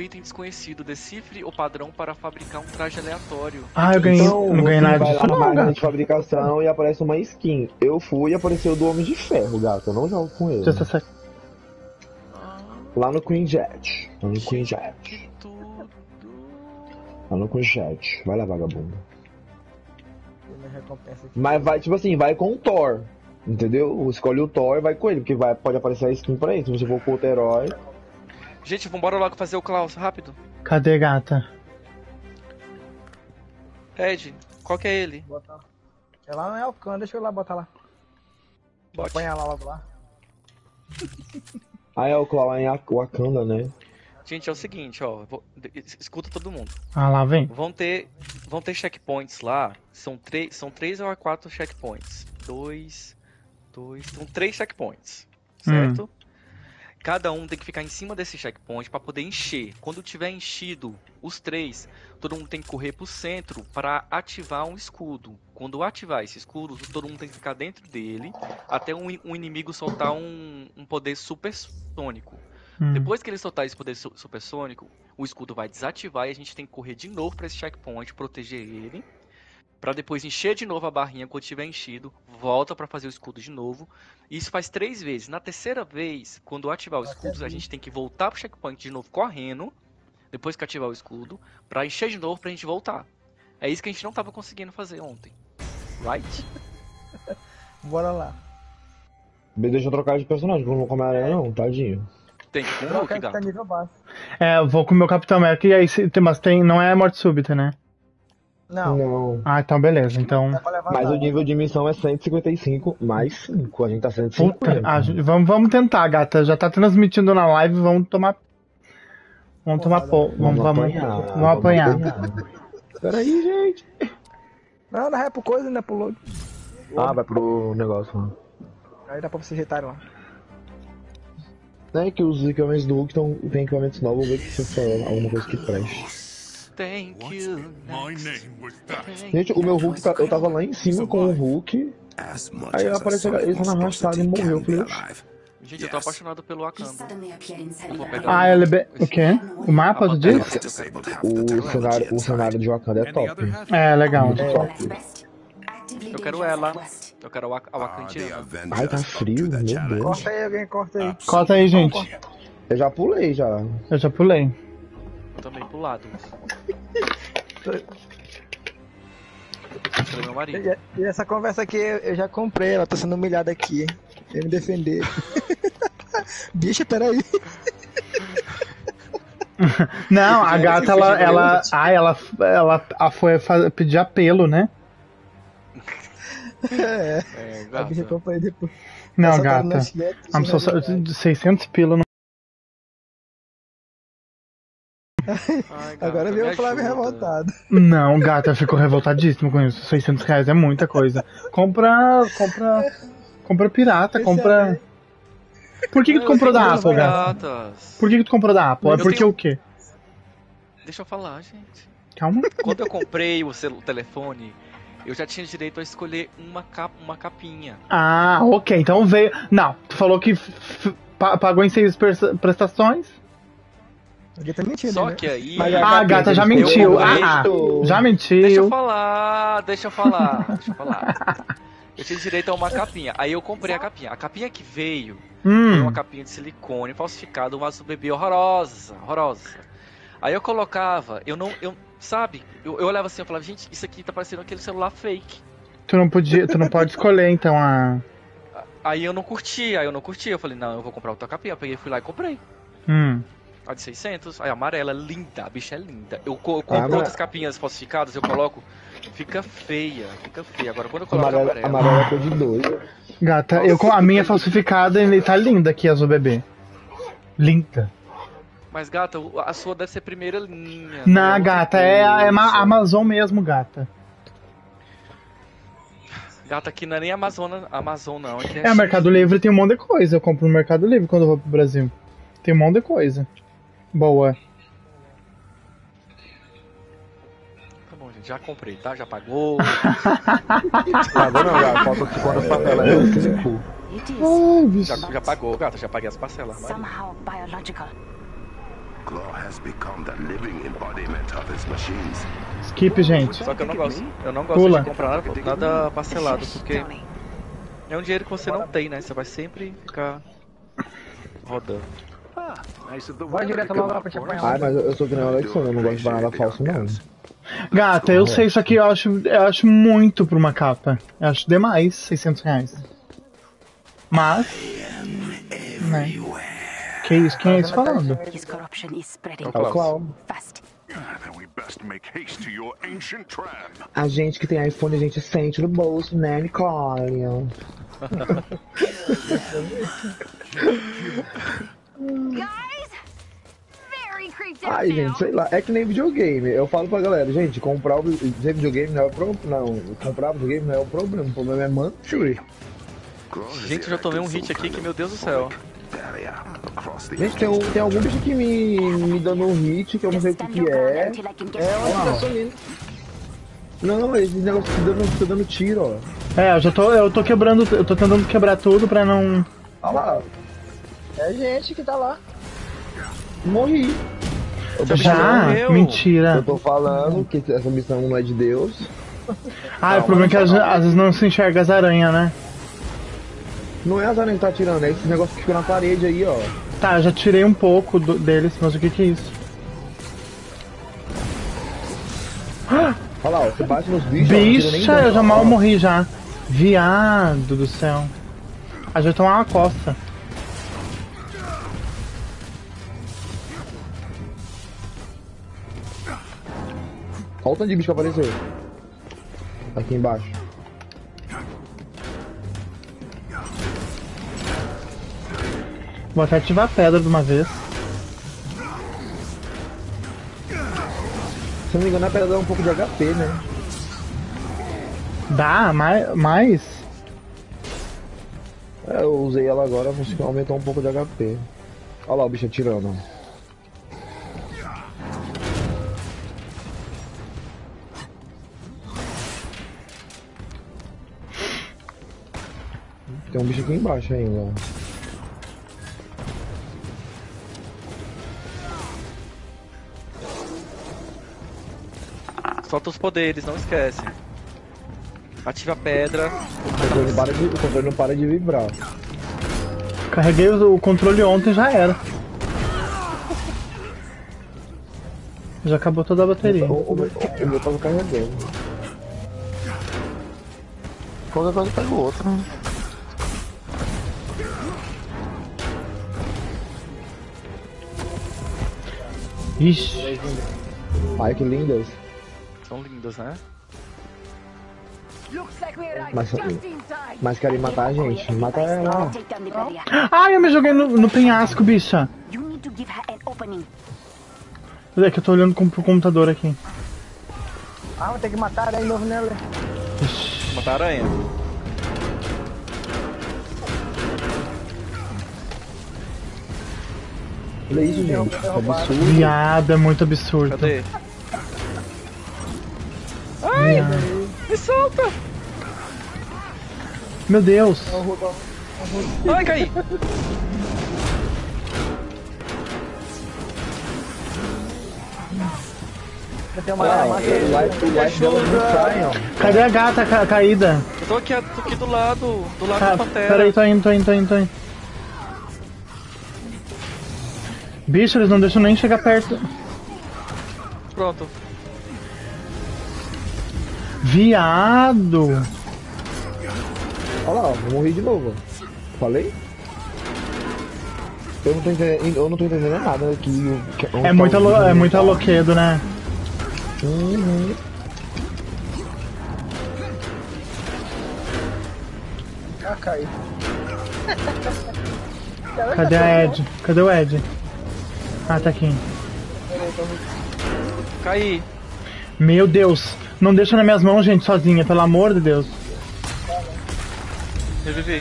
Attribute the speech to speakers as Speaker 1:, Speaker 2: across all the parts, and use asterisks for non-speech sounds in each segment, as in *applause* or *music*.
Speaker 1: um item desconhecido. Decifre o padrão para fabricar um traje aleatório.
Speaker 2: Ah, eu ganhei.
Speaker 3: Então,
Speaker 2: não ganhei nada
Speaker 3: vai
Speaker 2: disso, não, gato.
Speaker 3: de fabricação e aparece uma skin. Eu fui e apareceu do Homem de Ferro, gato. Eu não jogo com ele.
Speaker 2: Just a sec.
Speaker 3: Lá no Queen Jet. Lá no Queen Jet. Lá no Queen Jet. Vai lá, vagabundo. Mas vai, tipo assim, vai com o Thor. Entendeu? Escolhe o Thor e vai com ele, porque vai, pode aparecer a skin pra ele. Se você for com outro herói.
Speaker 1: Gente, vambora logo fazer o Klaus, rápido.
Speaker 2: Cadê, gata?
Speaker 1: Ed, qual que é ele?
Speaker 4: Bota... É lá no Elcan, deixa eu ir lá botar lá.
Speaker 1: Bote.
Speaker 4: Apanhar lá logo lá. *laughs*
Speaker 3: Ah, é o Claw em Ak- Wakanda, né?
Speaker 1: Gente, é o seguinte, ó. vou- Escuta todo mundo.
Speaker 2: Ah, lá vem.
Speaker 1: Vão ter, vão ter checkpoints lá. São três, são três ou quatro checkpoints. Dois, dois, são três checkpoints, certo? Cada um tem que ficar em cima desse checkpoint para poder encher. Quando tiver enchido os três, todo mundo tem que correr pro centro para ativar um escudo. Quando ativar esse escudo, todo mundo tem que ficar dentro dele até um, um inimigo soltar um, um poder supersônico.
Speaker 2: Hum.
Speaker 1: Depois que ele soltar esse poder su- supersônico, o escudo vai desativar e a gente tem que correr de novo para esse checkpoint, proteger ele, Pra depois encher de novo a barrinha quando tiver enchido, volta pra fazer o escudo de novo. E isso faz três vezes. Na terceira vez, quando ativar o escudo, a gente tem que voltar pro checkpoint de novo correndo, depois que ativar o escudo, pra encher de novo pra gente voltar. É isso que a gente não tava conseguindo fazer ontem. Right? *laughs*
Speaker 4: Bora lá.
Speaker 3: Deixa eu trocar de personagem, porque eu não vou comer aranha não, tadinho.
Speaker 1: Tem que ir com o
Speaker 4: que tá
Speaker 1: gato.
Speaker 4: nível baixo.
Speaker 2: É, eu vou com o meu Capitão América e aí mas tem, não é morte súbita, né?
Speaker 4: Não,
Speaker 3: Não.
Speaker 2: Ah, então beleza. Então.
Speaker 3: Mas
Speaker 4: nada.
Speaker 3: o nível de missão é 155 mais 5. A gente tá
Speaker 2: Puta,
Speaker 3: 150.
Speaker 2: a gente- vamos, vamos tentar, gata. Já tá transmitindo na live, vamos tomar. Vamos tomar pô. Vamos, vamos, vamos apanhar.
Speaker 3: Peraí, gente.
Speaker 4: Não, não é pro coisa, né? Pro load.
Speaker 3: Ah, vai pro negócio, mano.
Speaker 4: Aí dá pra vocês ajeitarem lá.
Speaker 3: É que os equipamentos do Hulk tão, tem equipamentos novos, vou ver se você fala alguma coisa que preste.
Speaker 1: Thank you.
Speaker 5: My name was that.
Speaker 3: Gente, o meu Hulk, tá- eu tava lá em cima com o Hulk, aí apareceu ele na arrastada e morreu. Eu falei, "Oxe,
Speaker 1: Gente, eu tô apaixonado pelo Wakanda.
Speaker 2: Ah, ele. be- O quê? O mapa,
Speaker 5: half the
Speaker 3: o cenário, o cenário de Wakanda é top.
Speaker 2: É, legal.
Speaker 3: Muito top.
Speaker 1: Eu quero ela. Eu quero a Wak- a
Speaker 5: are the
Speaker 1: Wakandiana.
Speaker 3: Ai, tá frio, meu? Deus.
Speaker 4: Corta aí, alguém corta aí.
Speaker 2: Corta aí, gente.
Speaker 3: Eu já pulei já.
Speaker 2: Eu já pulei.
Speaker 1: Lado. É meu marido.
Speaker 4: E, e essa conversa aqui eu, eu já comprei, ela tá sendo humilhada aqui? Vem me defender. *laughs* Bicha, peraí. *laughs*
Speaker 2: Não, a gata, ela. ela ah, ela, ela, ela foi pedir apelo, né? *laughs*
Speaker 4: É,
Speaker 1: É,
Speaker 4: a bicha
Speaker 1: gata.
Speaker 4: depois.
Speaker 2: Não,
Speaker 4: tá
Speaker 2: gata.
Speaker 4: lanchonete,
Speaker 2: I'm so
Speaker 4: isso não é
Speaker 2: sorry.
Speaker 4: verdade.
Speaker 2: 600 pila no.
Speaker 1: Ai, gata,
Speaker 4: Agora veio o Flávio
Speaker 1: ajuda.
Speaker 4: revoltado.
Speaker 2: Não, gata, eu fico revoltadíssimo com isso. 600 reais é muita coisa. Compra. Compra. Compra pirata,
Speaker 4: Esse
Speaker 2: compra.
Speaker 4: aí.
Speaker 2: Por que, que tu comprou da Apple, gata? Por que, que tu comprou da Apple? É
Speaker 1: Eu
Speaker 2: porque
Speaker 1: tenho-
Speaker 2: o quê?
Speaker 1: Deixa eu falar, gente.
Speaker 2: Calma.
Speaker 1: Quando eu comprei o, celu- o telefone, eu já tinha direito a escolher uma, capa, uma capinha.
Speaker 2: Ah, ok. Então veio. Não, tu falou que f- f- pa- pagou em seis pers- prestações?
Speaker 4: Tá mentindo,
Speaker 1: Só
Speaker 4: né?
Speaker 1: que aí.
Speaker 3: Mas
Speaker 2: Ah,
Speaker 3: capinha
Speaker 2: gata, já mentiu. Ah,
Speaker 3: no-
Speaker 2: já
Speaker 1: Deixa eu
Speaker 2: mentiu.
Speaker 1: falar, deixa eu falar, deixa eu falar. *laughs* Eu tinha direito a uma capinha. Aí eu comprei a capinha. A capinha que veio foi
Speaker 2: Hum,
Speaker 1: uma capinha de silicone falsificada, uma azul bebê horrorosa, horrorosa. Aí eu colocava, eu não, eu, sabe? Eu, eu olhava assim, eu falava, gente, isso aqui tá parecendo aquele celular fake.
Speaker 2: tu não podia, tu não pode escolher então a.
Speaker 1: Aí eu não curti, aí eu não curti. Eu falei, não, eu vou comprar outra capinha. Eu peguei, fui lá e comprei.
Speaker 2: Hum.
Speaker 1: A de 600, aí amarela, linda, a bicha é linda. Eu, co- eu compro
Speaker 3: Ah, mas-
Speaker 1: outras capinhas falsificadas, eu coloco, fica feia, fica feia. Agora quando eu coloco
Speaker 3: Amarela,
Speaker 1: amarela,
Speaker 3: amarela é cor de dois.
Speaker 2: Gata, eu a minha falsificada e tá linda aqui, azul bebê. Linda.
Speaker 1: mas gata, a sua deve ser primeira linha.
Speaker 2: Na
Speaker 1: não
Speaker 2: gata, é a é
Speaker 1: coisa.
Speaker 2: Amazon mesmo, gata.
Speaker 1: Gata aqui não é nem Amazon, Amazon não. aqui
Speaker 2: É, o Mercado Livre tem um monte de coisa. Eu compro no Mercado Livre quando eu vou pro Brasil. Tem um monte de coisa. Boa.
Speaker 1: Tá bom, gente, já comprei, tá? Já pagou. *laughs*
Speaker 3: Pagou não, já. Falta 50 panelas. É o cinco.
Speaker 6: It is
Speaker 2: Ai, bicho.
Speaker 1: já, já pagou, gata, já paguei as parcelas.
Speaker 6: Somehow biological.
Speaker 5: Claw has become the living embodiment of his machines.
Speaker 2: Skip, gente.
Speaker 1: Só que eu não gosto. Eu não gosto
Speaker 2: Pula.
Speaker 1: de comprar nada, nada parcelado, porque é um dinheiro que você não tem, né? Você vai sempre ficar rodando.
Speaker 4: Vai direto logo lá pra te apanhar.
Speaker 3: Ai, mas eu, sou que nem o Alexandre, eu não gosto de banana falso, não.
Speaker 2: Gata, eu sei isso aqui, eu acho, eu acho muito pra uma capa. Eu acho demais 600 reais. Mas. Né? Que isso? Quem é isso falando?
Speaker 3: É o.
Speaker 5: Ah.
Speaker 3: A gente que tem iPhone, a gente sente no bolso, né, Nicole? *laughs* Ai, gente, sei lá, é que nem videogame. Eu falo pra galera, gente, comprar o videogame não é o problema. Não, comprar videogame não é o problema. O problema é manter.
Speaker 1: Gente, eu já tomei um hit aqui que, meu Deus do céu.
Speaker 3: Gente, tem, um, tem algum bicho que me, me dando um hit que eu não sei o que, que é.
Speaker 4: É onde tá sumindo.
Speaker 3: Não, esse negócio tá dando, tá dando tiro, ó.
Speaker 2: É, eu já tô, eu tô quebrando, eu tô tentando quebrar tudo pra não.
Speaker 3: Olha lá,
Speaker 4: É gente que tá lá.
Speaker 3: morri.
Speaker 2: Já?
Speaker 1: morreu.
Speaker 3: Eu
Speaker 2: Mentira.
Speaker 3: tô falando que essa missão não é de Deus.
Speaker 2: Ah, o problema é que às, às vezes não se enxerga as aranhas, né?
Speaker 3: Não é as aranhas que tá atirando, é esse negócio que fica na parede aí, ó.
Speaker 2: Tá, eu já tirei um pouco do- deles, mas o que que é isso?
Speaker 3: Olha lá, ó, você bate nos bichos. não
Speaker 2: Bicha, eu já mal morri já. Viado do céu. A gente tomar uma costa.
Speaker 3: Olha o tanto de bicho que apareceu. Aqui embaixo.
Speaker 2: Vou até ativar a pedra de uma vez.
Speaker 3: Se não me engano, a pedra dá um pouco de HP, né?
Speaker 2: Dá, mais. mais?
Speaker 3: É, eu usei ela agora, conseguiu aumentar um pouco de HP. Olha lá o bicho atirando. Tem um bicho aqui embaixo ainda.
Speaker 1: Solta os poderes, não esquece. Ativa a pedra.
Speaker 3: O controle não para de, o controle não para de vibrar.
Speaker 2: Carreguei o, controle ontem e já era. Já acabou toda a bateria.
Speaker 3: O, o, meu- o meu tava carregando.
Speaker 7: Qualquer coisa pega o outro. né?
Speaker 2: Ixi.
Speaker 3: Ai, que lindas.
Speaker 1: São lindas, né?
Speaker 3: Mas, mas querem matar a gente. Mata ela.
Speaker 2: Ai, eu me joguei no, no penhasco, bicha.
Speaker 6: You need to give her an opening.
Speaker 2: É que eu tô olhando pro computador aqui.
Speaker 4: Ah, vou ter que matar aí de novo nela.
Speaker 1: Matar a aranha.
Speaker 3: Olha isso, gente. Que absurdo.
Speaker 2: Viado, é muito absurdo.
Speaker 1: Cadê?
Speaker 2: Viado.
Speaker 1: Me solta!
Speaker 2: Meu Deus.
Speaker 1: Ai, caí!
Speaker 4: Uma
Speaker 3: Ah.
Speaker 2: Cadê a gata ca- caída?
Speaker 1: Eu tô aqui, tô aqui do lado, do lado
Speaker 2: Tá,
Speaker 1: da pantera.
Speaker 2: peraí, tô indo, tô indo, tô indo, tô indo. Bicho, eles não deixam nem chegar perto.
Speaker 1: Pronto.
Speaker 2: Viado.
Speaker 3: Olha lá, ó, eu morri de novo. Falei? Eu não tô entendendo, eu não tô entendendo nada aqui.
Speaker 2: É
Speaker 3: tá
Speaker 2: muito,
Speaker 3: o
Speaker 2: alo-
Speaker 3: vídeo
Speaker 2: é muito aloquedo, né?
Speaker 3: Uhum.
Speaker 4: Ah, caiu.
Speaker 2: Cadê a Ed? Cadê o Ed? Ah, tá aqui.
Speaker 1: Caí.
Speaker 2: Meu Deus. Não deixa nas minhas mãos, gente, sozinha, pelo amor de Deus.
Speaker 1: Revivi.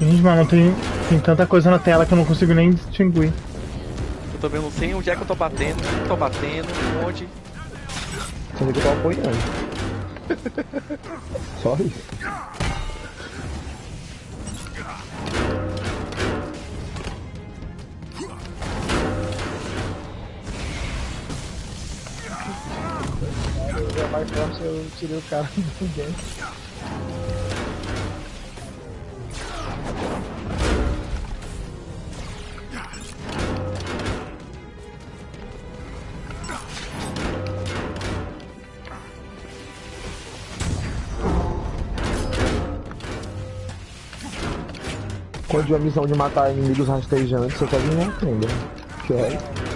Speaker 2: Gente, mano, tem, tem tanta coisa na tela que eu não consigo nem distinguir.
Speaker 1: Eu também não sei onde é que eu tô batendo, onde eu tô batendo, onde.
Speaker 3: Sendo que eu tô apoiando. Só isso.
Speaker 4: Fire Force eu tirei o cara *laughs* do game.
Speaker 3: Quando a missão de matar inimigos rastejantes, você pode me atender. Que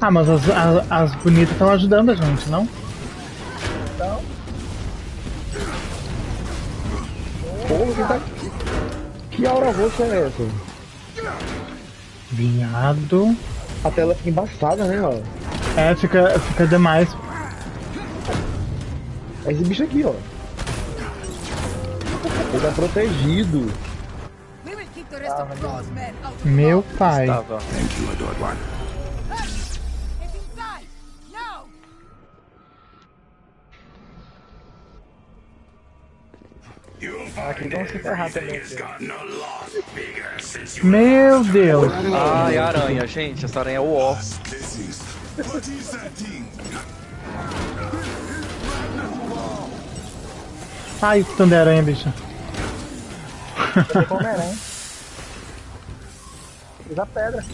Speaker 2: Ah, mas as, as, as bonitas estão ajudando a gente, não?
Speaker 3: Porra, que tá. Que aura roxa é essa?
Speaker 2: Viado.
Speaker 3: A tela fica embaçada, né, ó?
Speaker 2: É, fica, fica demais.
Speaker 3: É esse bicho aqui, ó. Ele tá protegido.
Speaker 8: Men out.
Speaker 2: Meu pai.
Speaker 1: Tava.
Speaker 5: Thank you, Adored One.
Speaker 4: Aqui vamos se ferrar também.
Speaker 2: Meu Deus.
Speaker 1: Ai, aranha, gente. Essa aranha é o ó.
Speaker 2: Ai, Thunder-Aranha, bicho.
Speaker 4: Eu tô Homem-Aranha. Usa pedra.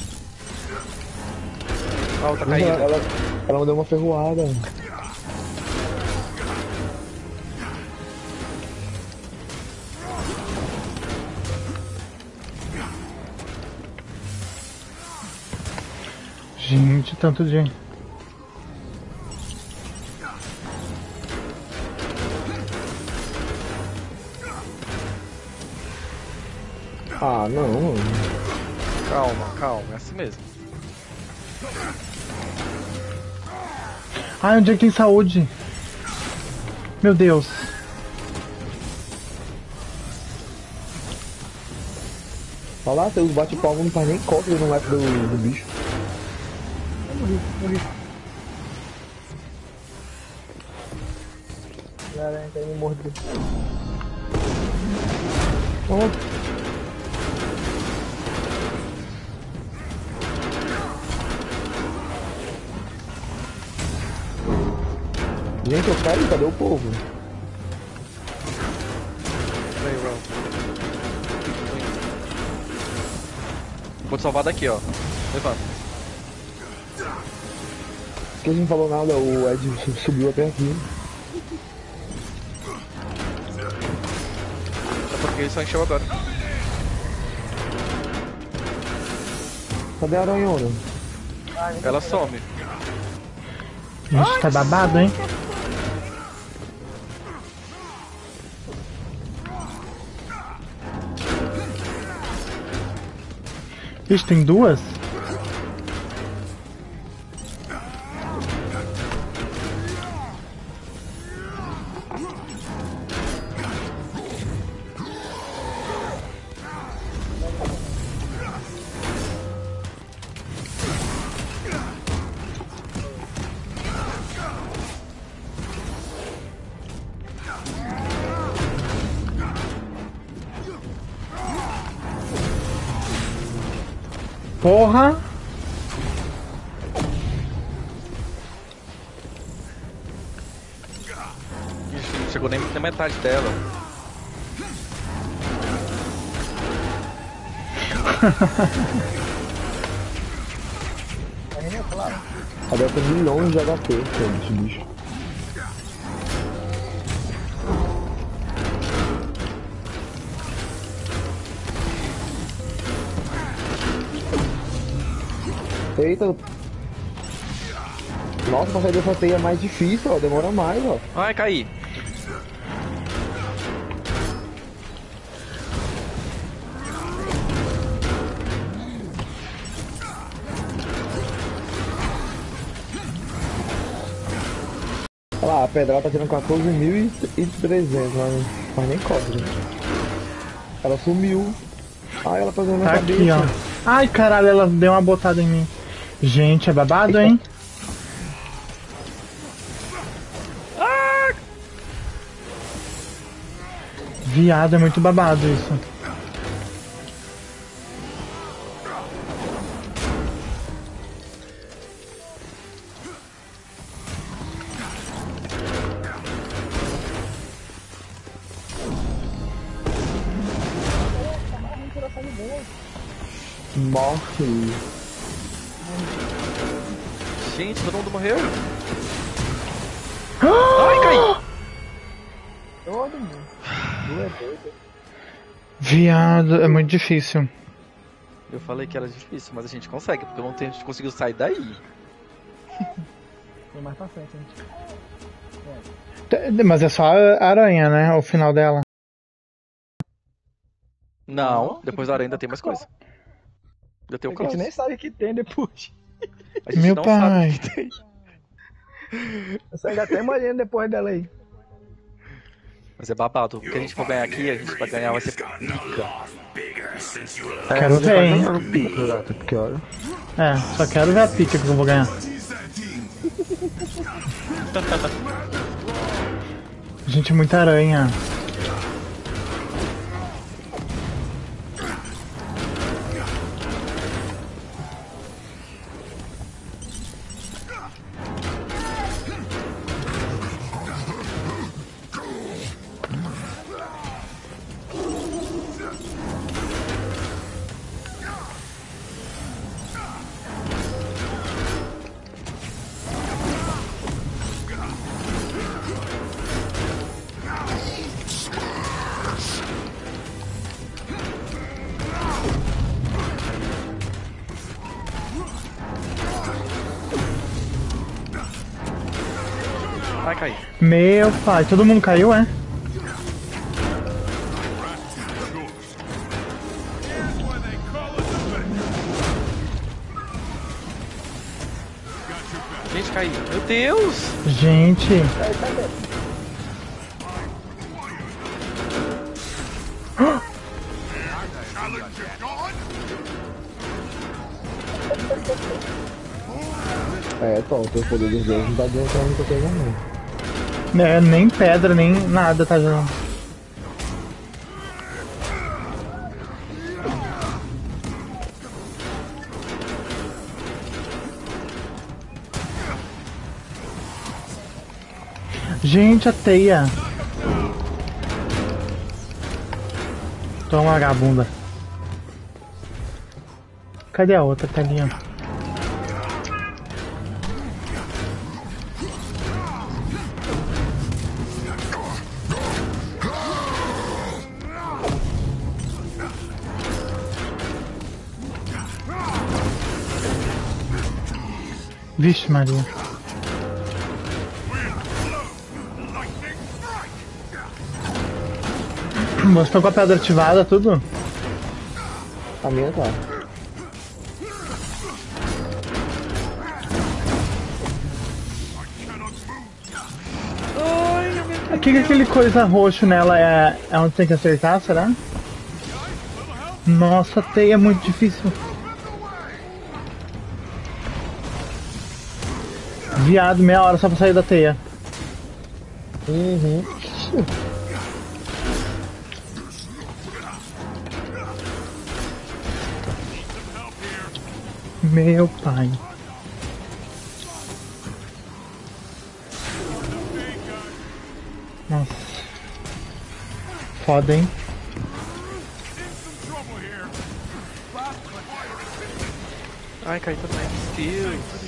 Speaker 1: Ah, outra
Speaker 3: Ela,
Speaker 1: caída.
Speaker 3: ela, ela mandou uma ferroada.
Speaker 2: Gente, tanto de.
Speaker 3: Ah, não.
Speaker 1: Calma, calma. É assim mesmo.
Speaker 2: Ai, onde é que tem saúde? Meu Deus.
Speaker 3: Olha lá, seus bate-palma não faz nem cópia no mapa do, do bicho.
Speaker 4: A aranha tá me mordeu.
Speaker 3: Ó. Gente, eu quero, cadê o povo?
Speaker 1: Peraí, Ron. Vou te salvar daqui, ó. Levanta.
Speaker 3: Que a gente não falou nada, o Ed su- subiu até aqui.
Speaker 1: É porque ele só encheu agora.
Speaker 3: Cadê a aranhona?
Speaker 1: Ela some.
Speaker 2: Gente, tá babado, hein? Ixi, tem duas?
Speaker 1: Metade dela.
Speaker 4: Aí,
Speaker 3: deve ter milhões de HP, cara, esse bicho. Eita. Nossa, dessa teia é mais difícil, ó. Demora mais, ó.
Speaker 1: Ai, caí.
Speaker 3: Olha lá, a pedrada tá tirando 14.300, mas faz nem cobra. Ela sumiu. Ai, ela tá fazendo
Speaker 2: Tá
Speaker 3: na
Speaker 2: aqui,
Speaker 3: cabeça.
Speaker 2: ó. Ai, caralho, ela deu uma botada em mim. Gente, é babado, hein? Viado, é muito babado isso. Muito difícil.
Speaker 1: Eu falei que era difícil, mas a gente consegue, porque tenho, a gente conseguiu sair daí.
Speaker 4: Tem mais pra frente, gente.
Speaker 2: T- Mas é só a aranha, né? O final dela.
Speaker 1: Não, depois da aranha ainda tem mais coisa. Ainda tem o
Speaker 4: Porque a gente
Speaker 1: caos.
Speaker 4: nem sabe que tem depois.
Speaker 1: A gente
Speaker 2: Meu
Speaker 1: não
Speaker 2: pai.
Speaker 1: sabe que tem.
Speaker 4: Só ainda até imagino depois dela aí.
Speaker 1: Mas é babado. O que a gente for ganhar aqui, a gente vai ganhar, vai ser pica.
Speaker 2: Quero ver, hein? É, só quero ver a pica que eu vou ganhar. *laughs* Gente, muita aranha. Meu pai, todo mundo caiu, é?
Speaker 1: Gente, caiu. Meu Deus!
Speaker 2: Gente.
Speaker 3: É, Tom, o teu poder dos deuses não tá adiantando muita coisa não.
Speaker 2: É, nem pedra, nem nada tá ajudando. Gente, a teia. Toma vagabunda. Cadê a outra telinha? Vixe, Maria. Você tá com a pedra ativada, tudo?
Speaker 3: A minha tá.
Speaker 2: O que, que aquele coisa roxo nela é, é onde tem que acertar, será? Nossa, a teia é muito difícil. Viado, meia hora só pra sair da teia.
Speaker 3: Uhum.
Speaker 2: Meu pai. Nossa. Foda, hein?
Speaker 1: Ai, caí também. Deus.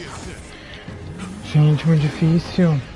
Speaker 2: Gente, muito difícil.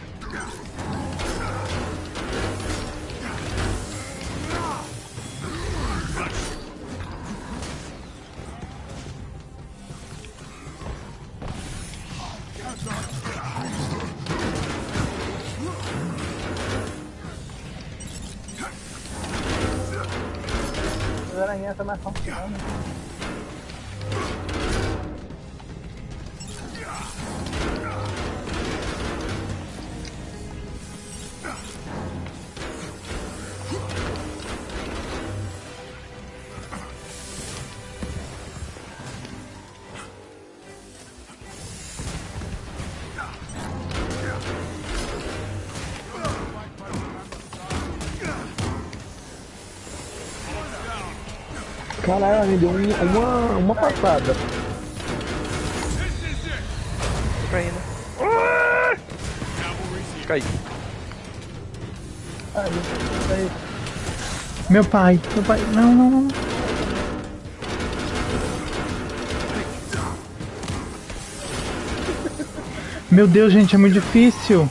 Speaker 3: lá, ela me deu uma, uma passada.
Speaker 1: Pra ele. Cai.
Speaker 4: Aí, aí.
Speaker 2: Meu pai, meu pai. Não, não, não. Meu Deus, gente, é muito difícil.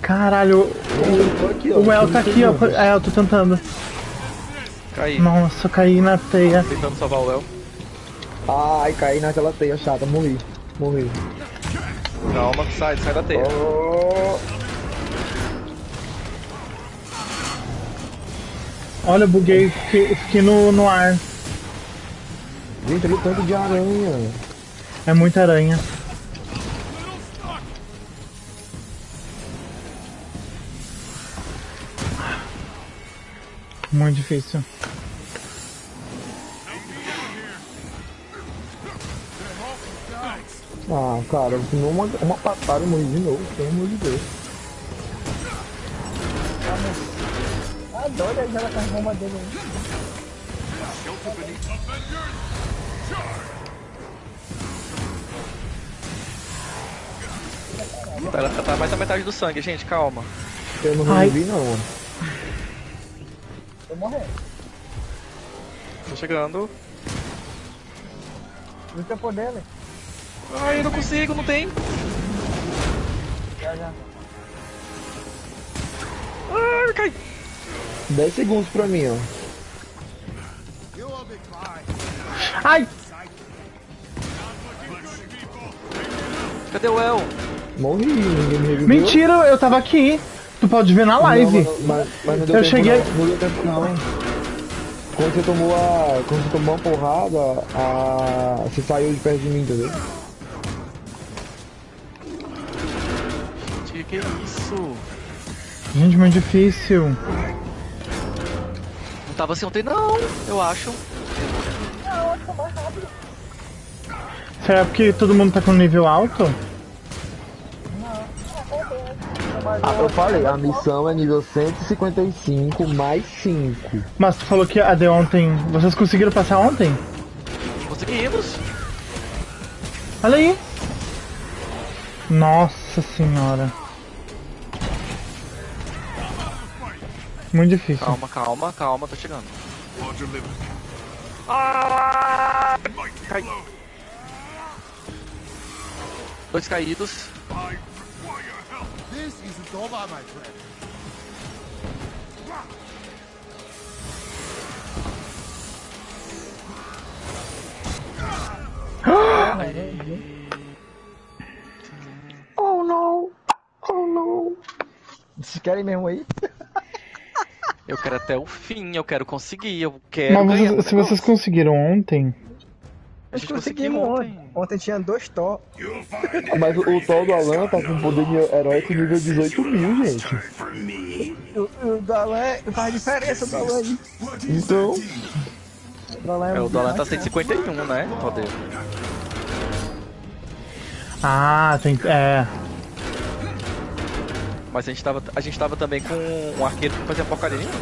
Speaker 2: Caralho, o, aqui, o El tá aqui, ó. É, eu tô tentando.
Speaker 1: Caí.
Speaker 2: Nossa, eu caí na teia.
Speaker 1: Tentando salvar o El.
Speaker 3: Ai, caí naquela teia chata, morri. Morri.
Speaker 1: Calma, sai, sai da teia.
Speaker 3: Oh,
Speaker 2: Olha, eu buguei, fiquei, fiquei no, no ar.
Speaker 3: gente, olha o tanto de aranha.
Speaker 2: É muita aranha. Muito difícil.
Speaker 3: Ah, cara, uma, uma patada e morri de novo, pelo amor de Deus.
Speaker 4: Ah, doida, já ela carregou uma dele aí.
Speaker 1: Ela tá mais da metade do sangue, gente, calma.
Speaker 3: Eu não revivi não.
Speaker 4: Tô morrendo.
Speaker 1: Tô chegando.
Speaker 4: Usa teu poder, velho.
Speaker 1: Ai, eu não consigo, não tem.
Speaker 4: Já, já.
Speaker 1: Ai, cai.
Speaker 3: 10 segundos pra mim, ó.
Speaker 2: Ai!
Speaker 1: Cadê o El?
Speaker 3: Morri, ninguém me reviveu.
Speaker 2: Mentira, eu tava aqui. Tu pode ver na live.
Speaker 3: Não, mas, mas não deu
Speaker 2: Eu
Speaker 3: tempo
Speaker 2: cheguei-
Speaker 3: não, não deu tempo não. Quando você tomou a. Quando você tomou uma porrada, a. Você saiu de perto de mim, entendeu?
Speaker 1: Que que isso?
Speaker 2: Gente, muito difícil.
Speaker 1: Não tava assim ontem, não, eu acho.
Speaker 2: Será porque todo mundo tá com nível alto?
Speaker 3: Ah, eu falei, a missão é nível 155 mais 5.
Speaker 2: Mas tu falou que a de ontem. Vocês conseguiram passar ontem?
Speaker 1: Conseguimos.
Speaker 2: Olha aí. Nossa senhora. Muito difícil.
Speaker 1: Calma, calma, calma, tô chegando. Ah! Cai. Dois caídos.
Speaker 8: This isn't over, my friend. *gasps*
Speaker 3: Oh não! Oh não!
Speaker 4: Vocês querem mesmo aí? *laughs*
Speaker 1: Eu quero até o fim, eu quero conseguir, eu quero
Speaker 2: Mas
Speaker 1: ganhar.
Speaker 2: se vocês conseguiram ontem.
Speaker 1: A gente
Speaker 4: Nós
Speaker 1: conseguiu ontem.
Speaker 4: ontem. Ontem tinha dois Thor.
Speaker 3: Mas o, o Thor do Alan tá com poder de heróico nível 18 mil, gente.
Speaker 4: O, o do Alan é- faz diferença do Alan aí.
Speaker 3: Então,
Speaker 4: O do Alan
Speaker 1: É, o
Speaker 4: muito
Speaker 1: dólar tá
Speaker 4: mais
Speaker 1: 151, né? Poder.
Speaker 2: Ah, tem. É.
Speaker 1: Mas a gente tava, a gente tava também com um arqueiro que fazia porcaria nenhuma.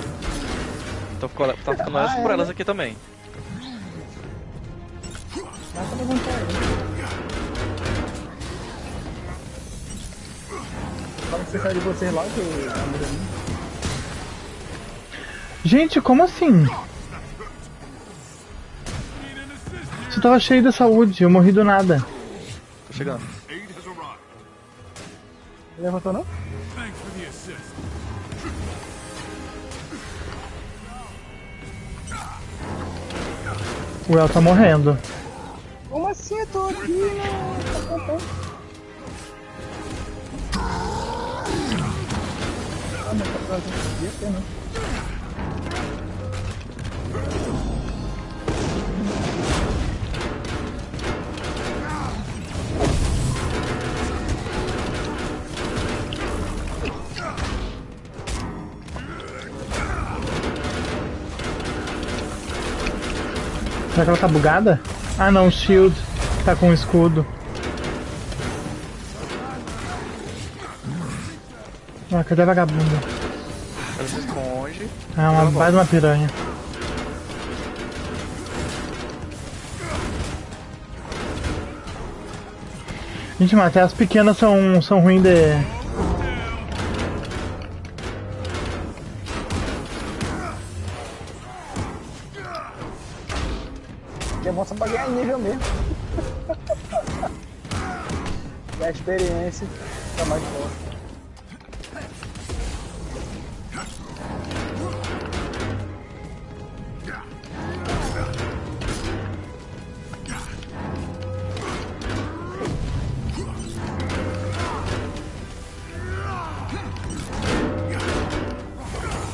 Speaker 1: Então ficou, tá ficando elas por elas aqui também.
Speaker 4: Fala de vocês lá, que eu...
Speaker 2: Gente, como assim? Você tava cheio de saúde, eu morri do nada.
Speaker 1: Tô chegando.
Speaker 4: Levantou não?
Speaker 2: O El tá morrendo.
Speaker 4: Como assim? Eu tô aqui, não. Ah, mas tá trazendo esse dia,
Speaker 2: Será que ela tá bugada? Ah não, shield tá com escudo. Ah, cadê a vagabunda?
Speaker 1: Ela se esconde.
Speaker 2: É uma, mais uma piranha. Gente, mas até as pequenas são, são ruins de.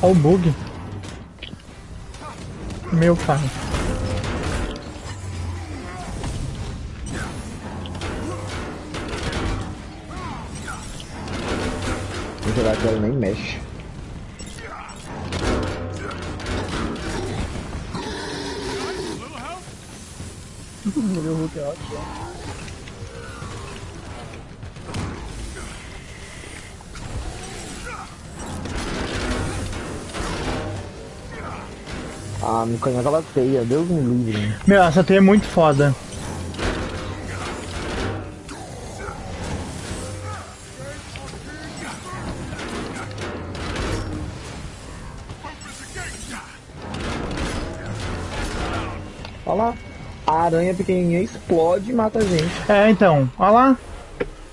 Speaker 2: Olha o bug. Meu pai.
Speaker 3: Ah, no canhão aquela teia, Deus me livre.
Speaker 2: Meu, essa teia é muito foda.
Speaker 3: Olha lá, a aranha pequenininha explode e mata a gente.
Speaker 2: É, então, olha lá.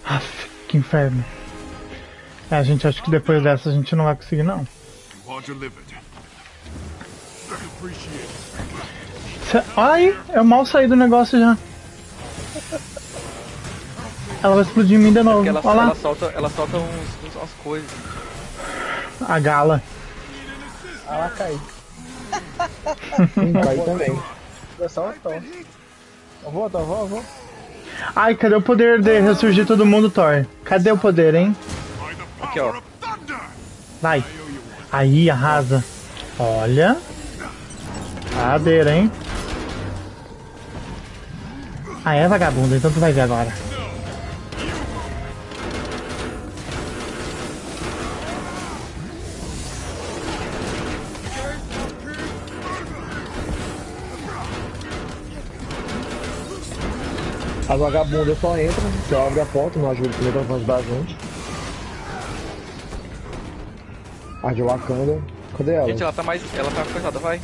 Speaker 2: Aff, que inferno. É, gente, acho que depois dessa a gente não vai conseguir, não.
Speaker 5: Want
Speaker 2: aí, eu mal saí do negócio já. Ela vai explodir em mim de novo.
Speaker 1: Porque ela,
Speaker 2: Olha lá,
Speaker 1: ela solta, ela solta uns, uns- umas coisas.
Speaker 2: a gala.
Speaker 9: Ah, lá cai.
Speaker 3: Cai também.
Speaker 9: Eu só tô. Eu vou, eu vou, eu vou.
Speaker 2: Ai, cadê o poder de ressurgir todo mundo, Thor? Cadê o poder, hein?
Speaker 1: Aqui, ó.
Speaker 2: Vai. Aí, arrasa. Olha. Cadeira, hein? Ah, é vagabunda, então tu vai ver agora.
Speaker 3: As vagabundas só entram, você abre a porta, não ajuda primeiro pra ajudar a gente. A de Wakanda. Cadê ela?
Speaker 1: Gente, ela tá mais. Ela tá coisada, vai.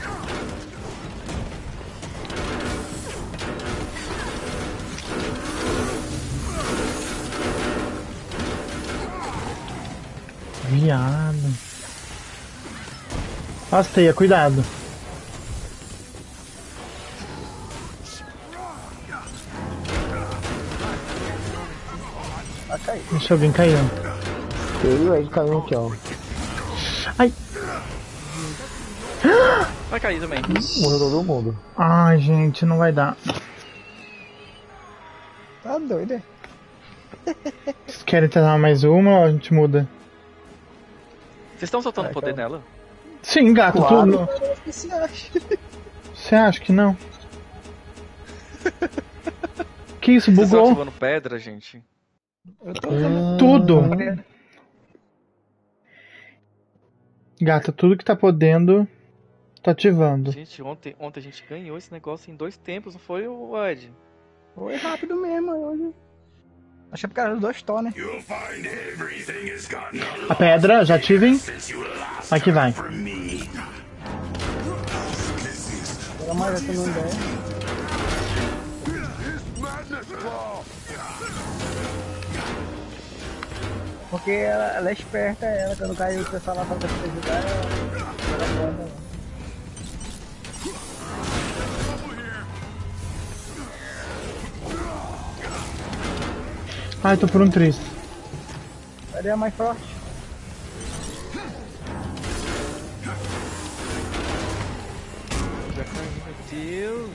Speaker 2: Viado. As teia, cuidado.
Speaker 9: Vai cair.
Speaker 2: Deixa eu vir caindo.
Speaker 3: Eu e ele caiu aqui, ó.
Speaker 2: Ai.
Speaker 1: Vai cair também.
Speaker 3: Morreu todo mundo.
Speaker 2: Ai, gente, não vai dar.
Speaker 9: Tá doido, é?
Speaker 2: Vocês querem tentar mais uma ou a gente muda?
Speaker 1: Vocês estão soltando poder nela?
Speaker 2: Sim, gato,
Speaker 3: Claro.
Speaker 2: tudo.
Speaker 9: Você acha?
Speaker 2: Você acha que não? *laughs* Que isso,
Speaker 1: Vocês estão
Speaker 2: bugou
Speaker 1: ativando pedra, gente?
Speaker 9: Eu tô
Speaker 2: tudo. Gata, tudo que tá podendo, tá ativando.
Speaker 1: Gente, ontem, ontem a gente ganhou esse negócio em dois tempos, não foi o Ed?
Speaker 9: Foi rápido mesmo hoje. Achei porque era os dois tó, né?
Speaker 5: You'll find everything has gotten
Speaker 2: A pedra, já
Speaker 5: last
Speaker 2: Aqui vai.
Speaker 9: mais essa não ideia. Porque ela, ela é esperta, ela quando caiu o pessoal lá pra te ajudar, ela, ela é boa, né?
Speaker 2: Ai, tô por um triste.
Speaker 9: Ela é a mais forte.
Speaker 1: Meu Deus.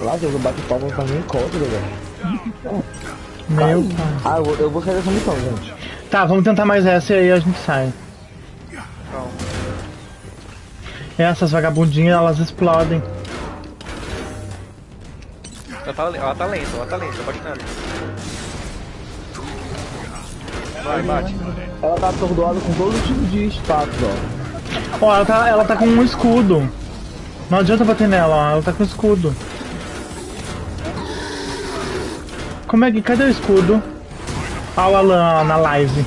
Speaker 3: Lá, eu bate palma pra mim contra, velho.
Speaker 2: Meu pai.
Speaker 3: Ah, eu vou, eu vou sair dessa missão, gente.
Speaker 2: Tá, vamos tentar mais essa e aí a gente sai. Essas vagabundinhas, elas explodem.
Speaker 1: Ela tá, ela tá lenta, ela tá lenta, bate nela. Vai, bate.
Speaker 3: Ela tá atordoada com todo tipo de status, ó.
Speaker 2: Ó, ela tá, ela tá com um escudo. Não adianta bater nela, ó. Ela tá com escudo. Como é que. Cadê o escudo? Ó, o Alan ó, na live.